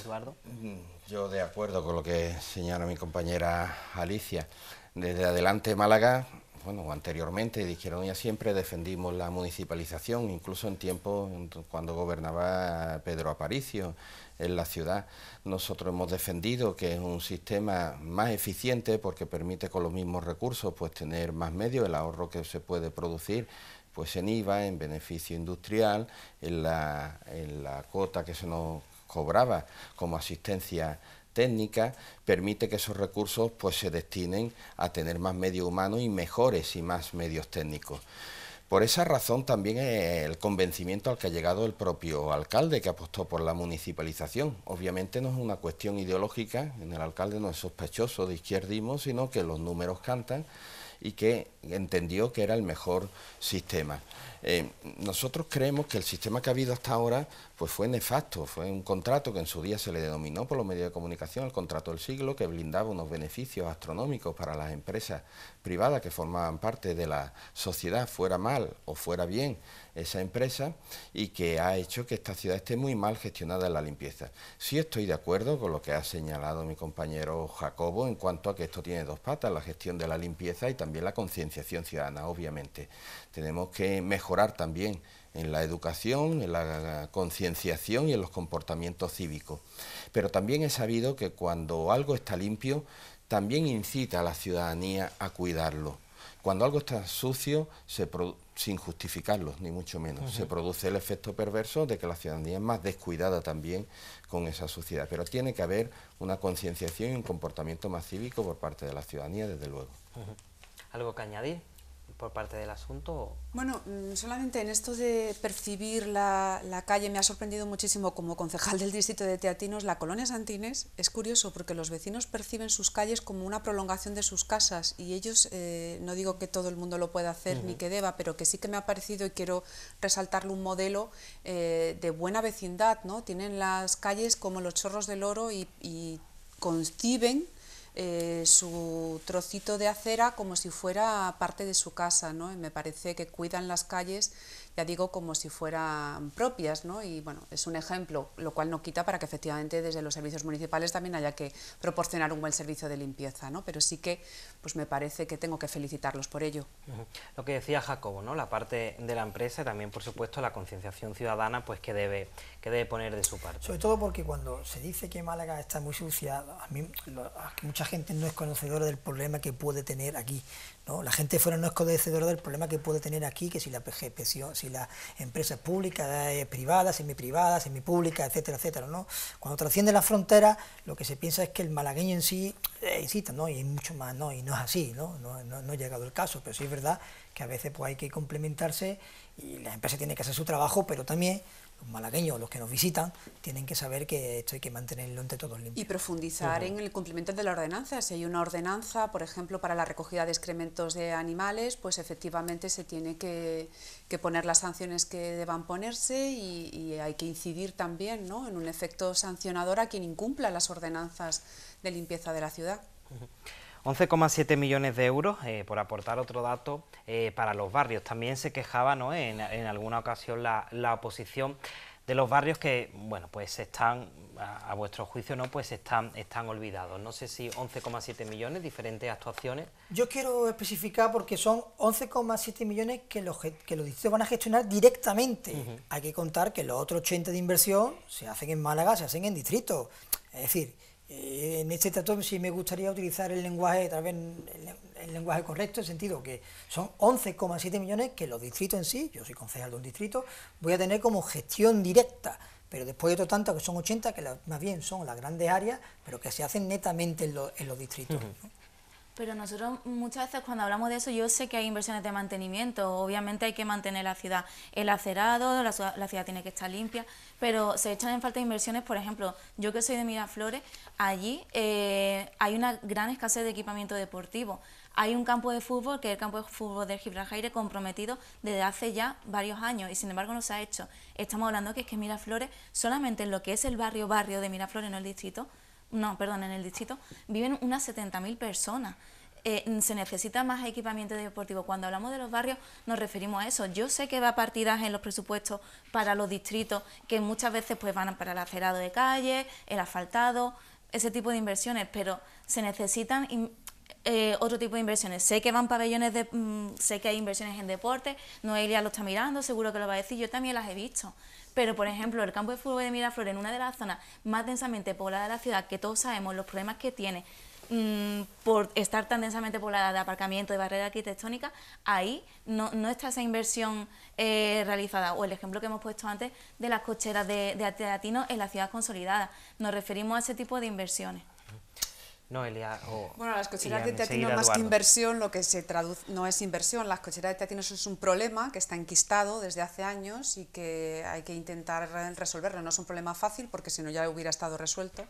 Eduardo. Mm, yo de acuerdo con lo que señala mi compañera Alicia. Desde Adelante Málaga bueno, anteriormente Izquierda Unida siempre defendimos la municipalización, incluso en tiempos cuando gobernaba Pedro Aparicio en la ciudad. Nosotros hemos defendido que es un sistema más eficiente porque permite con los mismos recursos pues tener más medios, el ahorro que se puede producir pues en IVA, en beneficio industrial, en la, en la cuota que se nos cobraba como asistencia técnica permite que esos recursos pues, se destinen a tener más medio humano y mejores y más medios técnicos. Por esa razón también el convencimiento al que ha llegado el propio alcalde que apostó por la municipalización. Obviamente no es una cuestión ideológica, en el alcalde no es sospechoso de izquierdismo, sino que los números cantan y que entendió que era el mejor sistema. Eh, nosotros creemos que el sistema que ha habido hasta ahora pues fue nefasto, fue un contrato que en su día se le denominó por los medios de comunicación el contrato del siglo, que blindaba unos beneficios astronómicos para las empresas privadas que formaban parte de la sociedad, fuera mal o fuera bien esa empresa, y que ha hecho que esta ciudad esté muy mal gestionada en la limpieza. Sí estoy de acuerdo con lo que ha señalado mi compañero Jacobo en cuanto a que esto tiene dos patas, la gestión de la limpieza y también la concienciación ciudadana, obviamente. Tenemos que mejorar también en la educación, en la concienciación y en los comportamientos cívicos. Pero también he sabido que cuando algo está limpio, también incita a la ciudadanía a cuidarlo. Cuando algo está sucio, sin justificarlo, ni mucho menos, se produce el efecto perverso de que la ciudadanía es más descuidada también con esa suciedad. Pero tiene que haber una concienciación y un comportamiento más cívico por parte de la ciudadanía, desde luego. ¿Algo que añadir? Por parte del asunto? Bueno, mm, solamente en esto de percibir la, la, calle me ha sorprendido muchísimo como concejal del distrito de Teatinos, la colonia Santines es curioso porque los vecinos perciben sus calles como una prolongación de sus casas y ellos, eh, no digo que todo el mundo lo pueda hacer ni que deba, pero que sí que me ha parecido y quiero resaltarle un modelo eh, de buena vecindad, ¿no? Tienen las calles como los chorros del oro y, y conciben eh, su trocito de acera como si fuera parte de su casa, ¿no? me parece que cuidan las calles ya digo, como si fueran propias, ¿no? Y bueno, es un ejemplo, lo cual no quita para que efectivamente desde los servicios municipales también haya que proporcionar un buen servicio de limpieza, ¿no? Pero sí que, pues me parece que tengo que felicitarlos por ello. Lo que decía Jacobo, ¿no? La parte de la empresa y también, por supuesto, la concienciación ciudadana, pues que debe, que debe poner de su parte. Sobre todo porque cuando se dice que Málaga está muy sucia, a mí, mucha gente no es conocedora del problema que puede tener aquí, la gente fuera no es conocedora del problema que puede tener aquí, que si la PGP, si la empresa es pública, es privada, semipública, etcétera, etcétera. ¿no? Cuando trasciende la frontera, lo que se piensa es que el malagueño en sí eh, incita, ¿no? y mucho más, ¿no? y no es así, ¿no? No, no, ha llegado el caso, pero sí es verdad que a veces pues, hay que complementarse y la empresa tiene que hacer su trabajo, pero también los malagueños, los que nos visitan, tienen que saber que esto hay que mantenerlo entre todos limpio. Y profundizar en el cumplimiento de la ordenanza. Si hay una ordenanza, por ejemplo, para la recogida de excrementos de animales, pues efectivamente se tiene que, poner las sanciones que deban ponerse y, hay que incidir también ¿no? en un efecto sancionador a quien incumpla las ordenanzas de limpieza de la ciudad. 11,7 millones de euros, eh, por aportar otro dato, eh, para los barrios. También se quejaba ¿no? en, alguna ocasión la, oposición de los barrios que, bueno, pues están, a, vuestro juicio, ¿no? Pues están, están olvidados. No sé si 11,7 millones, diferentes actuaciones. Yo quiero especificar porque son 11,7 millones que los, que los distritos van a gestionar directamente. Hay que contar que los otros 80 de inversión se hacen en Málaga, se hacen en distritos. Es decir, eh, en este trato sí me gustaría utilizar el lenguaje, tal vez el, lenguaje correcto, en el sentido que son 11,7 millones que los distritos en sí, yo soy concejal de un distrito, voy a tener como gestión directa, pero después de otro tanto que son 80, que más bien son las grandes áreas, pero que se hacen netamente en, los distritos. Pero nosotros muchas veces cuando hablamos de eso, yo sé que hay inversiones de mantenimiento, obviamente hay que mantener la ciudad, el acerado, la, ciudad tiene que estar limpia, pero se echan en falta inversiones, por ejemplo, yo que soy de Miraflores, allí eh, hay una gran escasez de equipamiento deportivo. Hay un campo de fútbol, que es el campo de fútbol del Gibraltar, comprometido desde hace ya varios años y sin embargo no se ha hecho. Estamos hablando que es que Miraflores, solamente en lo que es el barrio barrio de Miraflores, no el distrito, no, perdón, en el distrito, viven unas 70.000 personas. Eh, se necesita más equipamiento deportivo. Cuando hablamos de los barrios nos referimos a eso. Yo sé que va partidas en los presupuestos para los distritos que muchas veces pues van para el acerado de calle, el asfaltado, ese tipo de inversiones, pero se necesitan eh, otro tipo de inversiones. Sé que van pabellones, de, mm, sé que hay inversiones en deporte, Noelia lo está mirando, seguro que lo va a decir, yo también las he visto. Pero, por ejemplo, el campo de fútbol de Miraflores, en una de las zonas más densamente pobladas de la ciudad, que todos sabemos los problemas que tiene mm, por estar tan densamente poblada de aparcamiento, de barrera arquitectónica, ahí no, está esa inversión eh, realizada. O el ejemplo que hemos puesto antes de las cocheras de, de en la ciudad consolidada. Nos referimos a ese tipo de inversiones. Noelia o Bueno, las cocheras de teatino más que inversión, lo que se traduce no es inversión, las cocheras de teatino es un problema que está enquistado desde hace años y que hay que intentar resolverlo. No es un problema fácil porque si no ya hubiera estado resuelto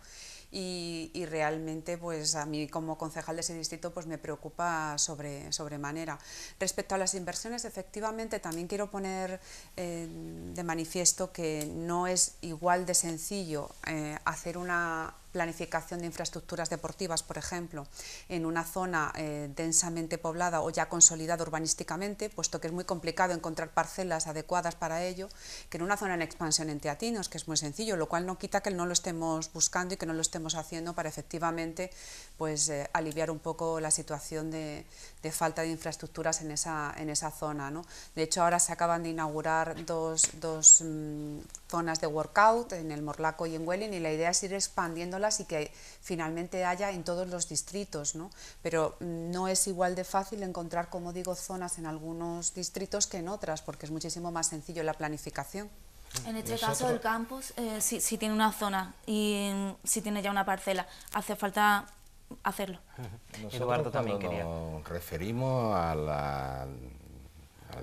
y, realmente pues a mí como concejal de ese distrito pues me preocupa sobre, sobremanera. Respecto a las inversiones, efectivamente también quiero poner eh, de manifiesto que no es igual de sencillo eh, hacer una planificación de infraestructuras deportivas, por ejemplo, en una zona eh, densamente poblada o ya consolidada urbanísticamente, puesto que es muy complicado encontrar parcelas adecuadas para ello, que en una zona en expansión en Teatinos, que es muy sencillo, lo cual no quita que no lo estemos buscando y que no lo estemos haciendo para efectivamente pues, eh, aliviar un poco la situación de, falta de infraestructuras en esa, en esa zona. ¿no? De hecho, ahora se acaban de inaugurar dos, dos mm, zonas de workout en el Morlaco y en Welling y la idea es ir expandiéndolas y que finalmente haya en todos los distritos, ¿no? Pero mm, no es igual de fácil encontrar, como digo, zonas en algunos distritos que en otras, porque es muchísimo más sencillo la planificación. En este caso, el campus, eh, si, tiene una zona y mm, si tiene ya una parcela, hace falta hacerlo. Eduardo también quería. Nos referimos al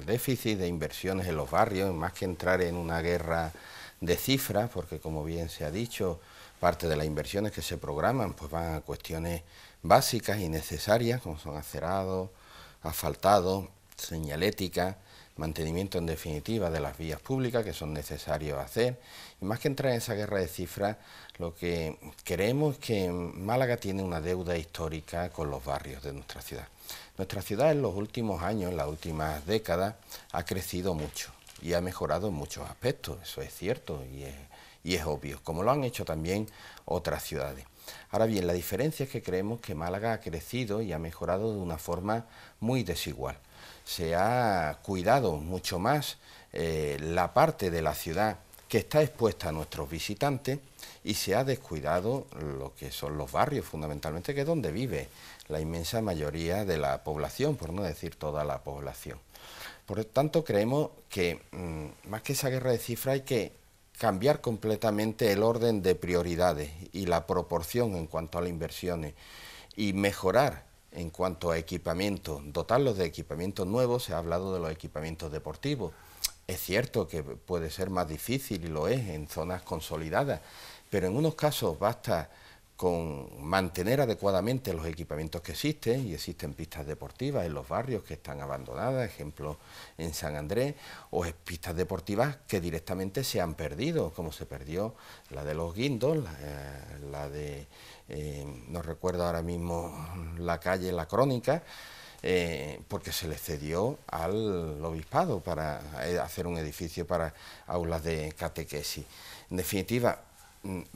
déficit de inversiones en los barrios, más que entrar en una guerra de cifras, porque como bien se ha dicho, parte de las inversiones que se programan pues van a cuestiones básicas y necesarias, como son acerados, asfaltados, señalética, mantenimiento en definitiva de las vías públicas que son necesarios hacer. Y más que entrar en esa guerra de cifras, lo que queremos es que Málaga tiene una deuda histórica con los barrios de nuestra ciudad. Nuestra ciudad en los últimos años, en las últimas décadas, ha crecido mucho y ha mejorado en muchos aspectos, eso es cierto y es, obvio, como lo han hecho también otras ciudades. Ahora bien, la diferencia es que creemos que Málaga ha crecido y ha mejorado de una forma muy desigual. Se ha cuidado mucho más eh, la parte de la ciudad que está expuesta a nuestros visitantes y se ha descuidado lo que son los barrios fundamentalmente, que es donde vive la inmensa mayoría de la población, por no decir toda la población. Por lo tanto, creemos que mm, más que esa guerra de cifras hay que cambiar completamente el orden de prioridades y la proporción en cuanto a las inversiones y mejorar en cuanto a equipamiento, dotarlos de equipamientos nuevos, se ha hablado de los equipamientos deportivos, Es cierto que puede ser más difícil y lo es en zonas consolidadas, pero en unos casos basta con mantener adecuadamente los equipamientos que existen, y existen pistas deportivas en los barrios que están abandonadas, ejemplo en San Andrés, o pistas deportivas que directamente se han perdido, como se perdió la de los Guindos, la, eh, de, eh, no recuerdo ahora mismo la calle La Crónica, eh, porque se le cedió al obispado para hacer un edificio para aulas de catequesis. En definitiva,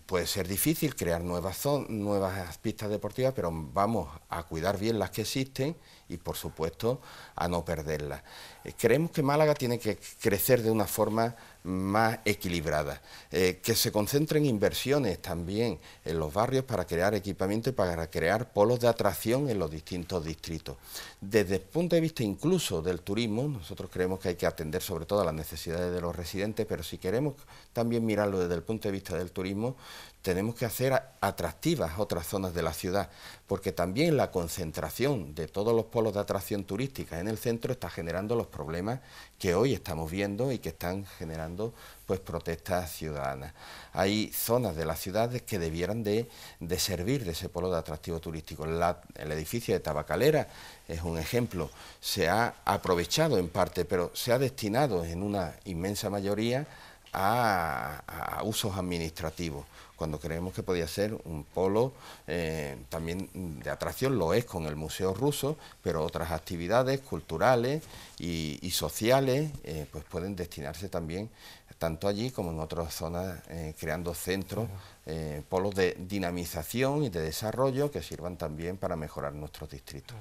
puede ser difícil crear nuevas, nuevas pistas deportivas, pero vamos a cuidar bien las que existen y, por supuesto, a no perderlas. Eh, creemos que Málaga tiene que crecer de una forma más equilibrada, eh, que se concentren inversiones también en los barrios para crear equipamiento y para crear polos de atracción en los distintos distritos. Desde el punto de vista incluso del turismo, nosotros creemos que hay que atender sobre todo a las necesidades de los residentes, pero si queremos también mirarlo desde el punto de vista del turismo, tenemos que hacer atractivas otras zonas de la ciudad, porque también la concentración de todos los polos de atracción turística en el centro está generando los problemas que hoy estamos viendo y que están generando pues protestas ciudadanas. Hay zonas de las ciudades que debieran de, servir de ese polo de atractivo turístico. el edificio de Tabacalera es un ejemplo, se ha aprovechado en parte, pero se ha destinado en una inmensa mayoría a usos administrativos cuando creemos que podía ser un polo eh, también de atracción, lo es con el Museo Ruso, pero otras actividades culturales y, sociales eh, pues pueden destinarse también tanto allí como en otras zonas, eh, creando centros, eh, polos de dinamización y de desarrollo que sirvan también para mejorar nuestros distritos.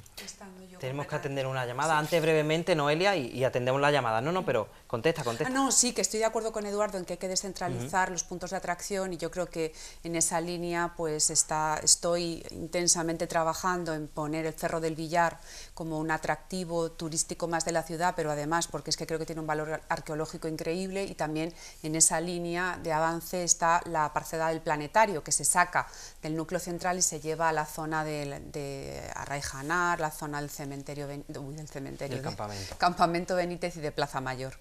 Tenemos que atender una llamada. Antes brevemente, Noelia, y, atendemos la llamada. No, no, pero contesta, contesta. Ah, no, sí, que estoy de acuerdo con Eduardo en que hay que descentralizar los puntos de atracción y yo creo que en esa línea pues está, estoy intensamente trabajando en poner el Cerro del Villar como un atractivo turístico más de la ciudad, pero además porque es que creo que tiene un valor arqueológico increíble y también en esa línea de avance está la parcela del planetario que se saca del núcleo central y se lleva a la zona de, de Arraijanar, la zona del cementerio, del cementerio campamento. campamento Benítez y de Plaza Mayor.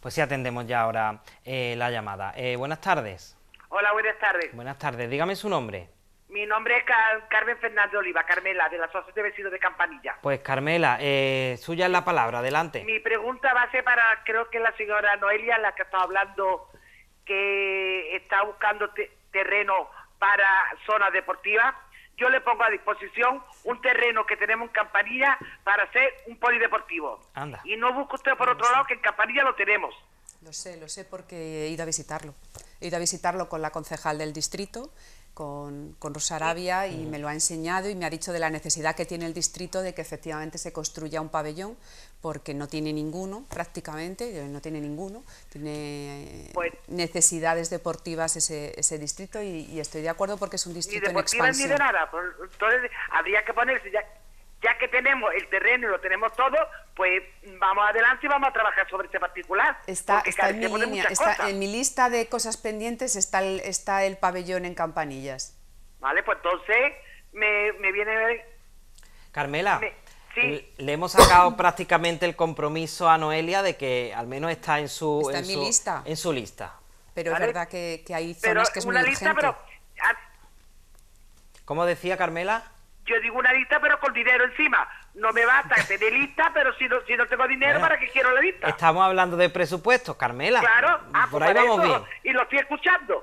Pues sí atendemos ya ahora eh, la llamada. Eh, buenas tardes. Hola, buenas tardes. Buenas tardes, dígame su nombre. Mi nombre es Carmen Fernández Oliva, Carmela, de la Asociación de Vecinos de Campanilla. Pues Carmela, eh, suya es la palabra, adelante. Mi pregunta va a ser para, creo que la señora Noelia, la que está hablando, que está buscando terreno para zonas deportivas. Yo le pongo a disposición un terreno que tenemos en Campanilla para hacer un polideportivo. Anda. Y no busque usted por otro lado, que en Campanilla lo tenemos. Lo sé, lo sé porque he ido a visitarlo. He ido a visitarlo con la concejal del distrito con, con Rosa Arabia y me lo ha enseñado y me ha dicho de la necesidad que tiene el distrito de que efectivamente se construya un pabellón porque no tiene ninguno prácticamente, eh, no tiene ninguno, tiene pues necesidades deportivas ese, ese distrito y, estoy de acuerdo porque es un distrito en expansión. Ni de nada, pues, entonces habría que ponerse ya ya que tenemos el terreno y lo tenemos todo, pues vamos adelante y vamos a trabajar sobre este particular. Está, en mi línea, está en mi lista de cosas pendientes está el, está el pabellón en Campanillas. Vale, pues entonces me, me viene... Carmela, le hemos sacado prácticamente el compromiso a Noelia de que al menos está en su, en, su, lista. En su lista. Pero es verdad que, que hay zonas que es una muy lista, Pero, ¿Cómo decía Carmela? yo digo una lista pero con dinero encima. No me basta tener lista, pero si no, si no tengo dinero, ¿para qué quiero la lista? Estamos hablando de presupuestos, Carmela. Claro, ah, por pues ahí vamos bien. Y lo estoy escuchando.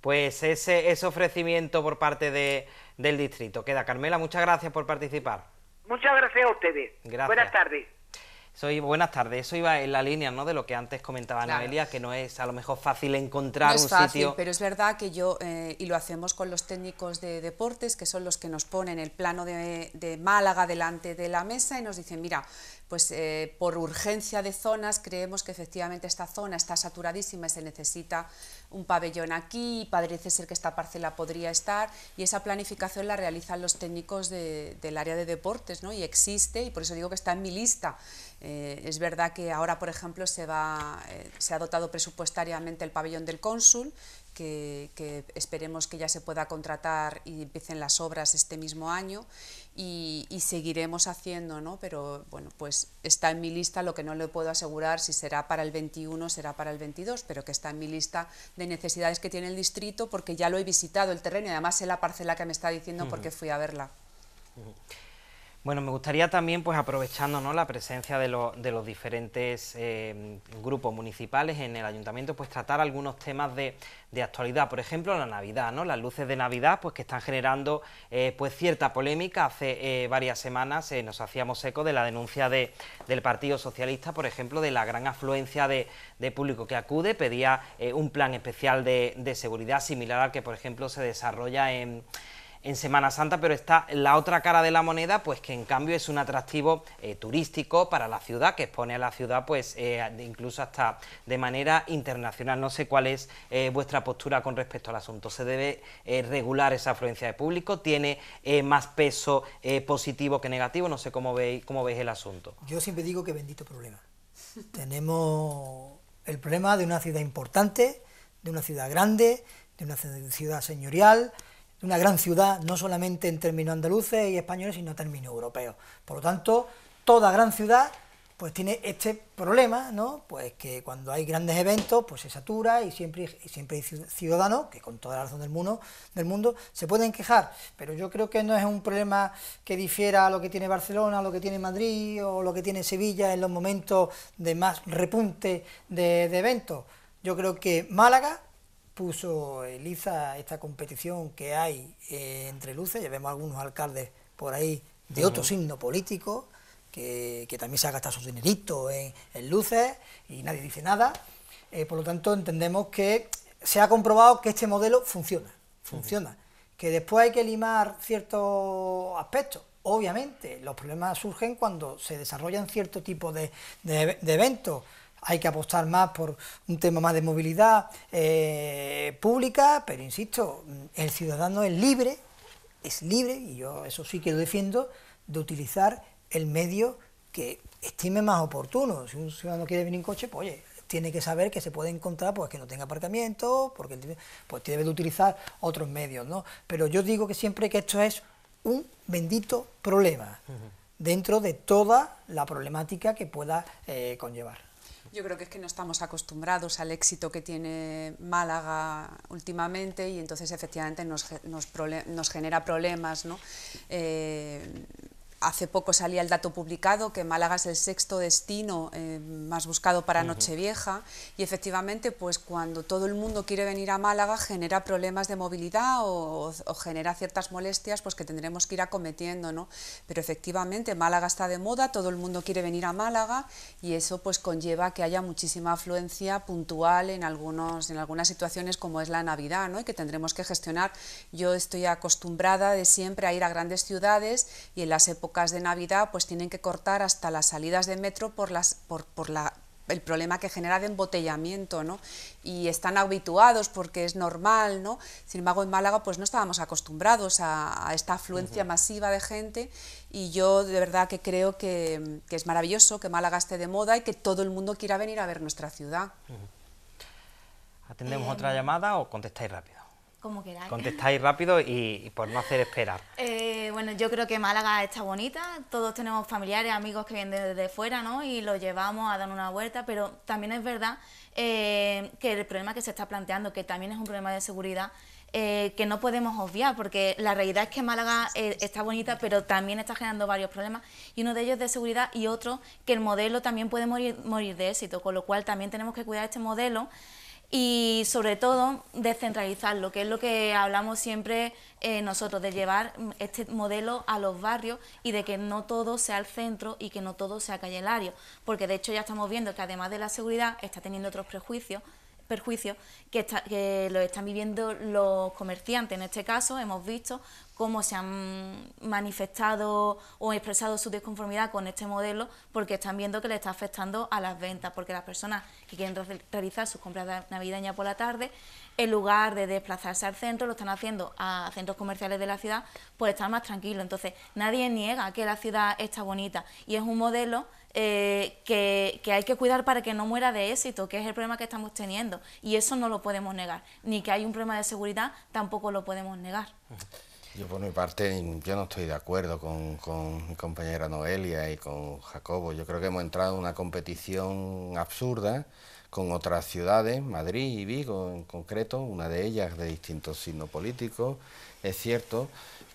Pues ese, ese ofrecimiento por parte de, del distrito queda. Carmela, muchas gracias por participar. Muchas gracias a ustedes. Gracias. Buenas tardes. Soy, buenas tardes, eso iba en la línea ¿no? de lo que antes comentaba Noelia, que no es a lo mejor fácil encontrar no es fácil, Pero es verdad que yo, eh, y lo hacemos con los técnicos de deportes, que son los que nos ponen el plano de, de Málaga delante de la mesa y nos dicen, mira, pues eh, por urgencia de zonas creemos que efectivamente esta zona está saturadísima y se necesita un pabellón aquí, parece ser que esta parcela podría estar y esa planificación la realizan los técnicos del área de deportes ¿no? y existe y por eso digo que está en mi lista Eh, es verdad que ahora, por ejemplo, se, va, eh, se ha dotado presupuestariamente el pabellón del cónsul, que, esperemos que ya se pueda contratar y empiecen las obras este mismo año y, seguiremos haciendo, ¿no? pero bueno, pues está en mi lista, lo que no le puedo asegurar si será para el 21 será para el 22, pero que está en mi lista de necesidades que tiene el distrito porque ya lo he visitado el terreno y además sé la parcela que me está diciendo porque fui a verla. Bueno, me gustaría también, pues aprovechando ¿no? la presencia de, los diferentes eh, grupos municipales en el ayuntamiento, pues tratar algunos temas de, actualidad. Por ejemplo, la Navidad, ¿no? Las luces de Navidad, pues que están generando eh, pues cierta polémica. Hace eh, varias semanas nos hacíamos eco de la denuncia del Partido Socialista, por ejemplo, de la gran afluencia de, público que acude. Pedía un plan especial de seguridad similar al que, por ejemplo, se desarrolla en en Semana Santa, pero está la otra cara de la moneda, pues que en cambio es un atractivo eh, turístico para la ciudad, que expone a la ciudad pues eh, incluso hasta de manera internacional. No sé cuál es eh, vuestra postura con respecto al asunto. ¿Se debe regular esa afluencia de público? ¿Tiene más peso positivo que negativo? No sé cómo veis, cómo veis el asunto. Yo siempre digo que bendito problema. Tenemos el problema de una ciudad importante, de una ciudad grande, de una ciudad señorial, una gran ciudad, no solamente en términos andaluces y españoles, sino en términos europeos. Por lo tanto, toda gran ciudad pues tiene este problema, ¿no? Pues que cuando hay grandes eventos, pues se satura y siempre, siempre hay ciudadanos que con toda la razón del mundo, del mundo se pueden quejar, pero yo creo que no es un problema que difiera a lo que tiene Barcelona, a lo que tiene Madrid o lo que tiene Sevilla en los momentos de más repunte de eventos. Yo creo que Málaga puso Eliza esta competición que hay eh, entre luces, ya vemos algunos alcaldes por ahí de otro signo político, que, también se ha gastado su dinerito en, luces y nadie dice nada. Eh, por lo tanto, entendemos que se ha comprobado que este modelo funciona, funciona. Que después hay que limar ciertos aspectos. Obviamente, los problemas surgen cuando se desarrollan cierto tipo de eventos hay que apostar más por un tema más de movilidad eh, pública, pero insisto, el ciudadano es libre, es libre, y yo eso sí que lo defiendo, de utilizar el medio que estime más oportuno. Si un ciudadano quiere venir en coche, pues oye, tiene que saber que se puede encontrar pues que no tenga aparcamiento, porque pues debe de utilizar otros medios, ¿no? Pero yo digo que siempre que esto es un bendito problema dentro de toda la problemática que pueda eh, conllevar. Yo creo que es que no estamos acostumbrados al éxito que tiene Málaga últimamente y entonces efectivamente nos, nos, genera problemas. ¿no? Eh, Hace poco salía el dato publicado que Málaga es el sexto destino eh, más buscado para Nochevieja y efectivamente pues cuando todo el mundo quiere venir a Málaga genera problemas de movilidad o, genera ciertas molestias pues que tendremos que ir acometiendo, ¿no? Pero efectivamente Málaga está de moda, todo el mundo quiere venir a Málaga y eso pues conlleva que haya muchísima afluencia puntual en, algunos, en algunas situaciones como es la Navidad, ¿no? Y que tendremos que gestionar. Yo estoy acostumbrada de siempre a ir a grandes ciudades y en las épocas de Navidad pues tienen que cortar hasta las salidas de metro por, las, por, por la el problema que genera de embotellamiento, ¿no? Y están habituados porque es normal, ¿no? Sin embargo, en Málaga pues no estábamos acostumbrados a, esta afluencia masiva de gente y yo de verdad que creo que, es maravilloso que Málaga esté de moda y que todo el mundo quiera venir a ver nuestra ciudad. ¿Atendemos otra em, llamada o contestáis rápido? Como queráis. Contestáis rápido y, por no hacer esperar. Eh, bueno, yo creo que Málaga está bonita, todos tenemos familiares, amigos que vienen desde fuera, ¿no? Y los llevamos a dar una vuelta, pero también es verdad eh, que el problema que se está planteando, que también es un problema de seguridad, eh, que no podemos obviar, porque la realidad es que Málaga está bonita, pero también está generando varios problemas, y uno de ellos es de seguridad y otro que el modelo también puede morir, morir de éxito, con lo cual también tenemos que cuidar este modelo y sobre todo descentralizarlo, que es lo que hablamos siempre eh, nosotros, de llevar este modelo a los barrios y de que no todo sea el centro y que no todo sea calle porque de hecho ya estamos viendo que además de la seguridad está teniendo otros prejuicios perjuicios que, que lo están viviendo los comerciantes. En este caso hemos visto cómo se han manifestado o expresado su disconformidad con este modelo, porque están viendo que le está afectando a las ventas, porque las personas que quieren realizar sus compras navideñas por la tarde, en lugar de desplazarse al centro, lo están haciendo a centros comerciales de la ciudad, pues estar más tranquilos. Entonces, nadie niega que la ciudad está bonita y es un modelo eh, que, hay que cuidar para que no muera de éxito, que es el problema que estamos teniendo. Y eso no lo podemos negar. Ni que hay un problema de seguridad, tampoco lo podemos negar. Yo por mi parte, yo no estoy de acuerdo con, mi compañera Noelia y con Jacobo. Yo creo que hemos entrado en una competición absurda con otras ciudades, Madrid y Vigo en concreto, una de ellas de distintos signos políticos. Es cierto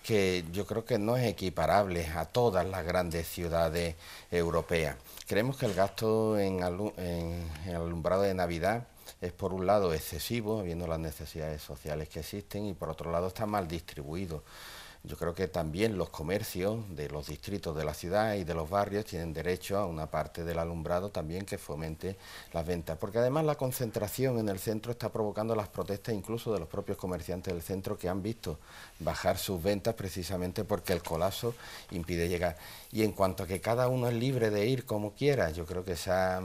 que yo creo que no es equiparable a todas las grandes ciudades europeas. Creemos que el gasto en, alumbrado de Navidad es por un lado excesivo, viendo las necesidades sociales que existen, y por otro lado está mal distribuido. Yo creo que también los comercios de los distritos de la ciudad y de los barrios tienen derecho a una parte del alumbrado también que fomente las ventas, porque además la concentración en el centro está provocando las protestas incluso de los propios comerciantes del centro que han visto bajar sus ventas precisamente porque el colapso impide llegar. Y en cuanto a que cada uno es libre de ir como quiera, yo creo que esa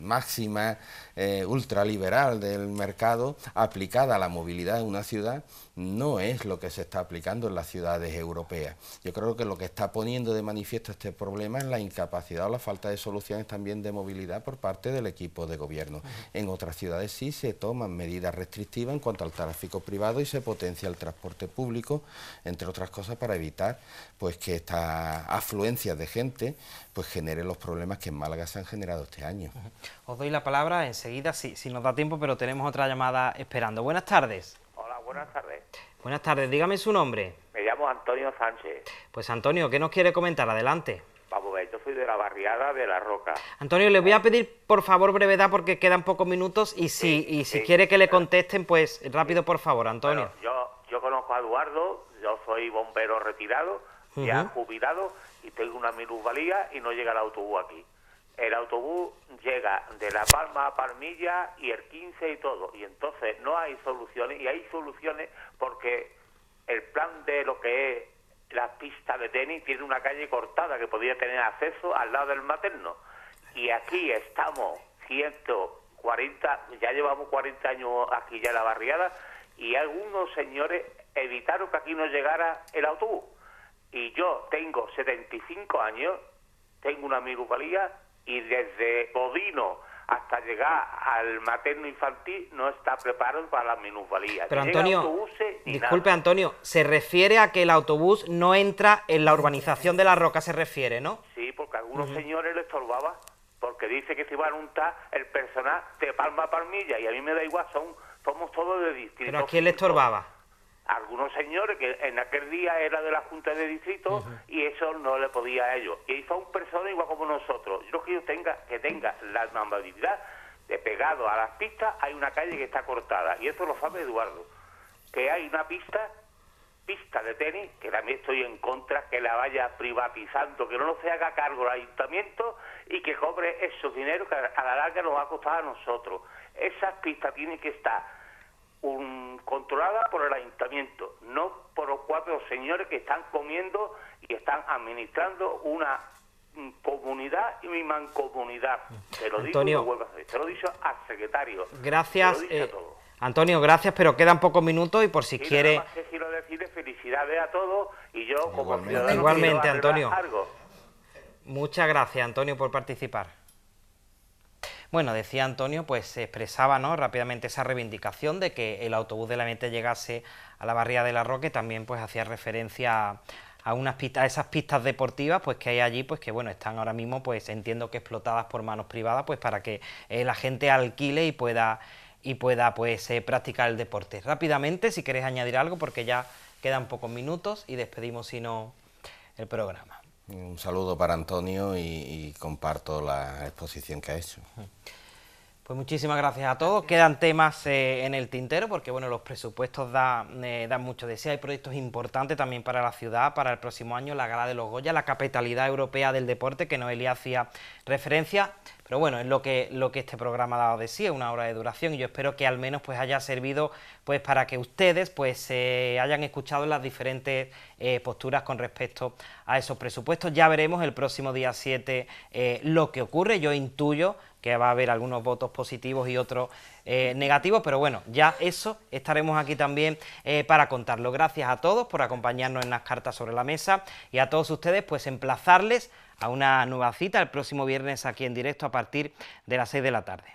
máxima eh, ultraliberal del mercado aplicada a la movilidad de una ciudad no es lo que se está aplicando en las ciudades europeas. Yo creo que lo que está poniendo de manifiesto este problema es la incapacidad o la falta de soluciones también de movilidad por parte del equipo de gobierno. En otras ciudades sí se toman medidas restrictivas en cuanto al tráfico privado y se potencia el transporte público, entre otras cosas para evitar pues que esta afluencia de gente pues genere los problemas que en Málaga se han generado este año. Os doy la palabra enseguida, si, si nos da tiempo, pero tenemos otra llamada esperando. Buenas tardes. Hola, buenas tardes. Buenas tardes, dígame su nombre. Me llamo Antonio Sánchez. Pues Antonio, ¿qué nos quiere comentar? Adelante. Vamos a ver, yo soy de la barriada de La Roca. Antonio, le voy a pedir por favor brevedad porque quedan pocos minutos y si, y si quiere que le contesten, pues rápido por favor, Antonio. yo, yo conozco a Eduardo, yo soy bombero retirado, ya jubilado y tengo una minusvalía y no llega el autobús aquí. El autobús llega de La Palma a Palmilla y el 15 y todo. Y entonces no hay soluciones y hay soluciones porque el plan de lo que es la pista de tenis tiene una calle cortada que podría tener acceso al lado del materno. Y aquí estamos 140, ya llevamos 40 años aquí ya en la barriada y algunos señores evitaron que aquí no llegara el autobús. Y yo tengo 75 años, tengo una minusvalía y desde Bodino hasta llegar al materno infantil no está preparado para la minusvalía. Pero Antonio, disculpe Antonio, se refiere a que el autobús no entra en la urbanización de la Roca, se refiere, ¿no? Sí, porque a algunos señores les estorbaba, porque dice que se iba a untar el personal de Palma a Palmilla, y a mí me da igual, son, somos todos de distrito. ¿Pero a quién le estorbaba? Algunos señores que en aquel día era de la Junta de Distrito y eso no le podía a ellos. Y son personas igual como nosotros. Yo que yo tenga, que tenga la normabilidad de pegado a las pistas, hay una calle que está cortada. Y eso lo sabe Eduardo. Que hay una pista, pista de tenis, que también estoy en contra, que la vaya privatizando, que no se haga cargo el ayuntamiento y que cobre esos dineros que a la larga nos va a costar a nosotros. Esas pistas tienen que estar un, controlada por el ayuntamiento, no por los cuatro señores que están comiendo y están administrando una comunidad y mi mancomunidad. Te lo Antonio, digo, te lo dicho al secretario. Gracias. Eh, Antonio, gracias, pero quedan pocos minutos y por si quiere... Nada más quiero decirle felicidades a todos y yo como Igualmente, Igualmente Antonio. Muchas gracias, Antonio, por participar. Bueno, decía Antonio, pues se expresaba ¿no? rápidamente esa reivindicación de que el autobús de la mente llegase a la barría de la Roque, también pues hacía referencia a, unas pistas, a esas pistas deportivas pues que hay allí, pues que bueno, están ahora mismo, pues entiendo que explotadas por manos privadas, pues para que la gente alquile y pueda y pueda pues eh, practicar el deporte. Rápidamente, si queréis añadir algo, porque ya quedan pocos minutos y despedimos si no el programa. Un saludo para Antonio y, comparto la exposición que ha hecho. Pues muchísimas gracias a todos. Quedan temas eh, en el tintero porque bueno, los presupuestos eh, dan mucho de sí. Hay proyectos importantes también para la ciudad, para el próximo año, la Gala de los Goya, la capitalidad europea del deporte, que Noelia hacía referencia. Pero bueno, es lo que, lo que este programa ha dado de sí, es una hora de duración y yo espero que al menos pues haya servido pues para que ustedes pues se hayan escuchado las diferentes eh, posturas con respecto a esos presupuestos. Ya veremos el próximo día 7 eh, lo que ocurre, yo intuyo que va a haber algunos votos positivos y otros eh, negativos, pero bueno, ya eso estaremos aquí también para contarlo. Gracias a todos por acompañarnos en las cartas sobre la mesa y a todos ustedes pues emplazarles a una nueva cita el próximo viernes aquí en directo a partir de las 6 de la tarde.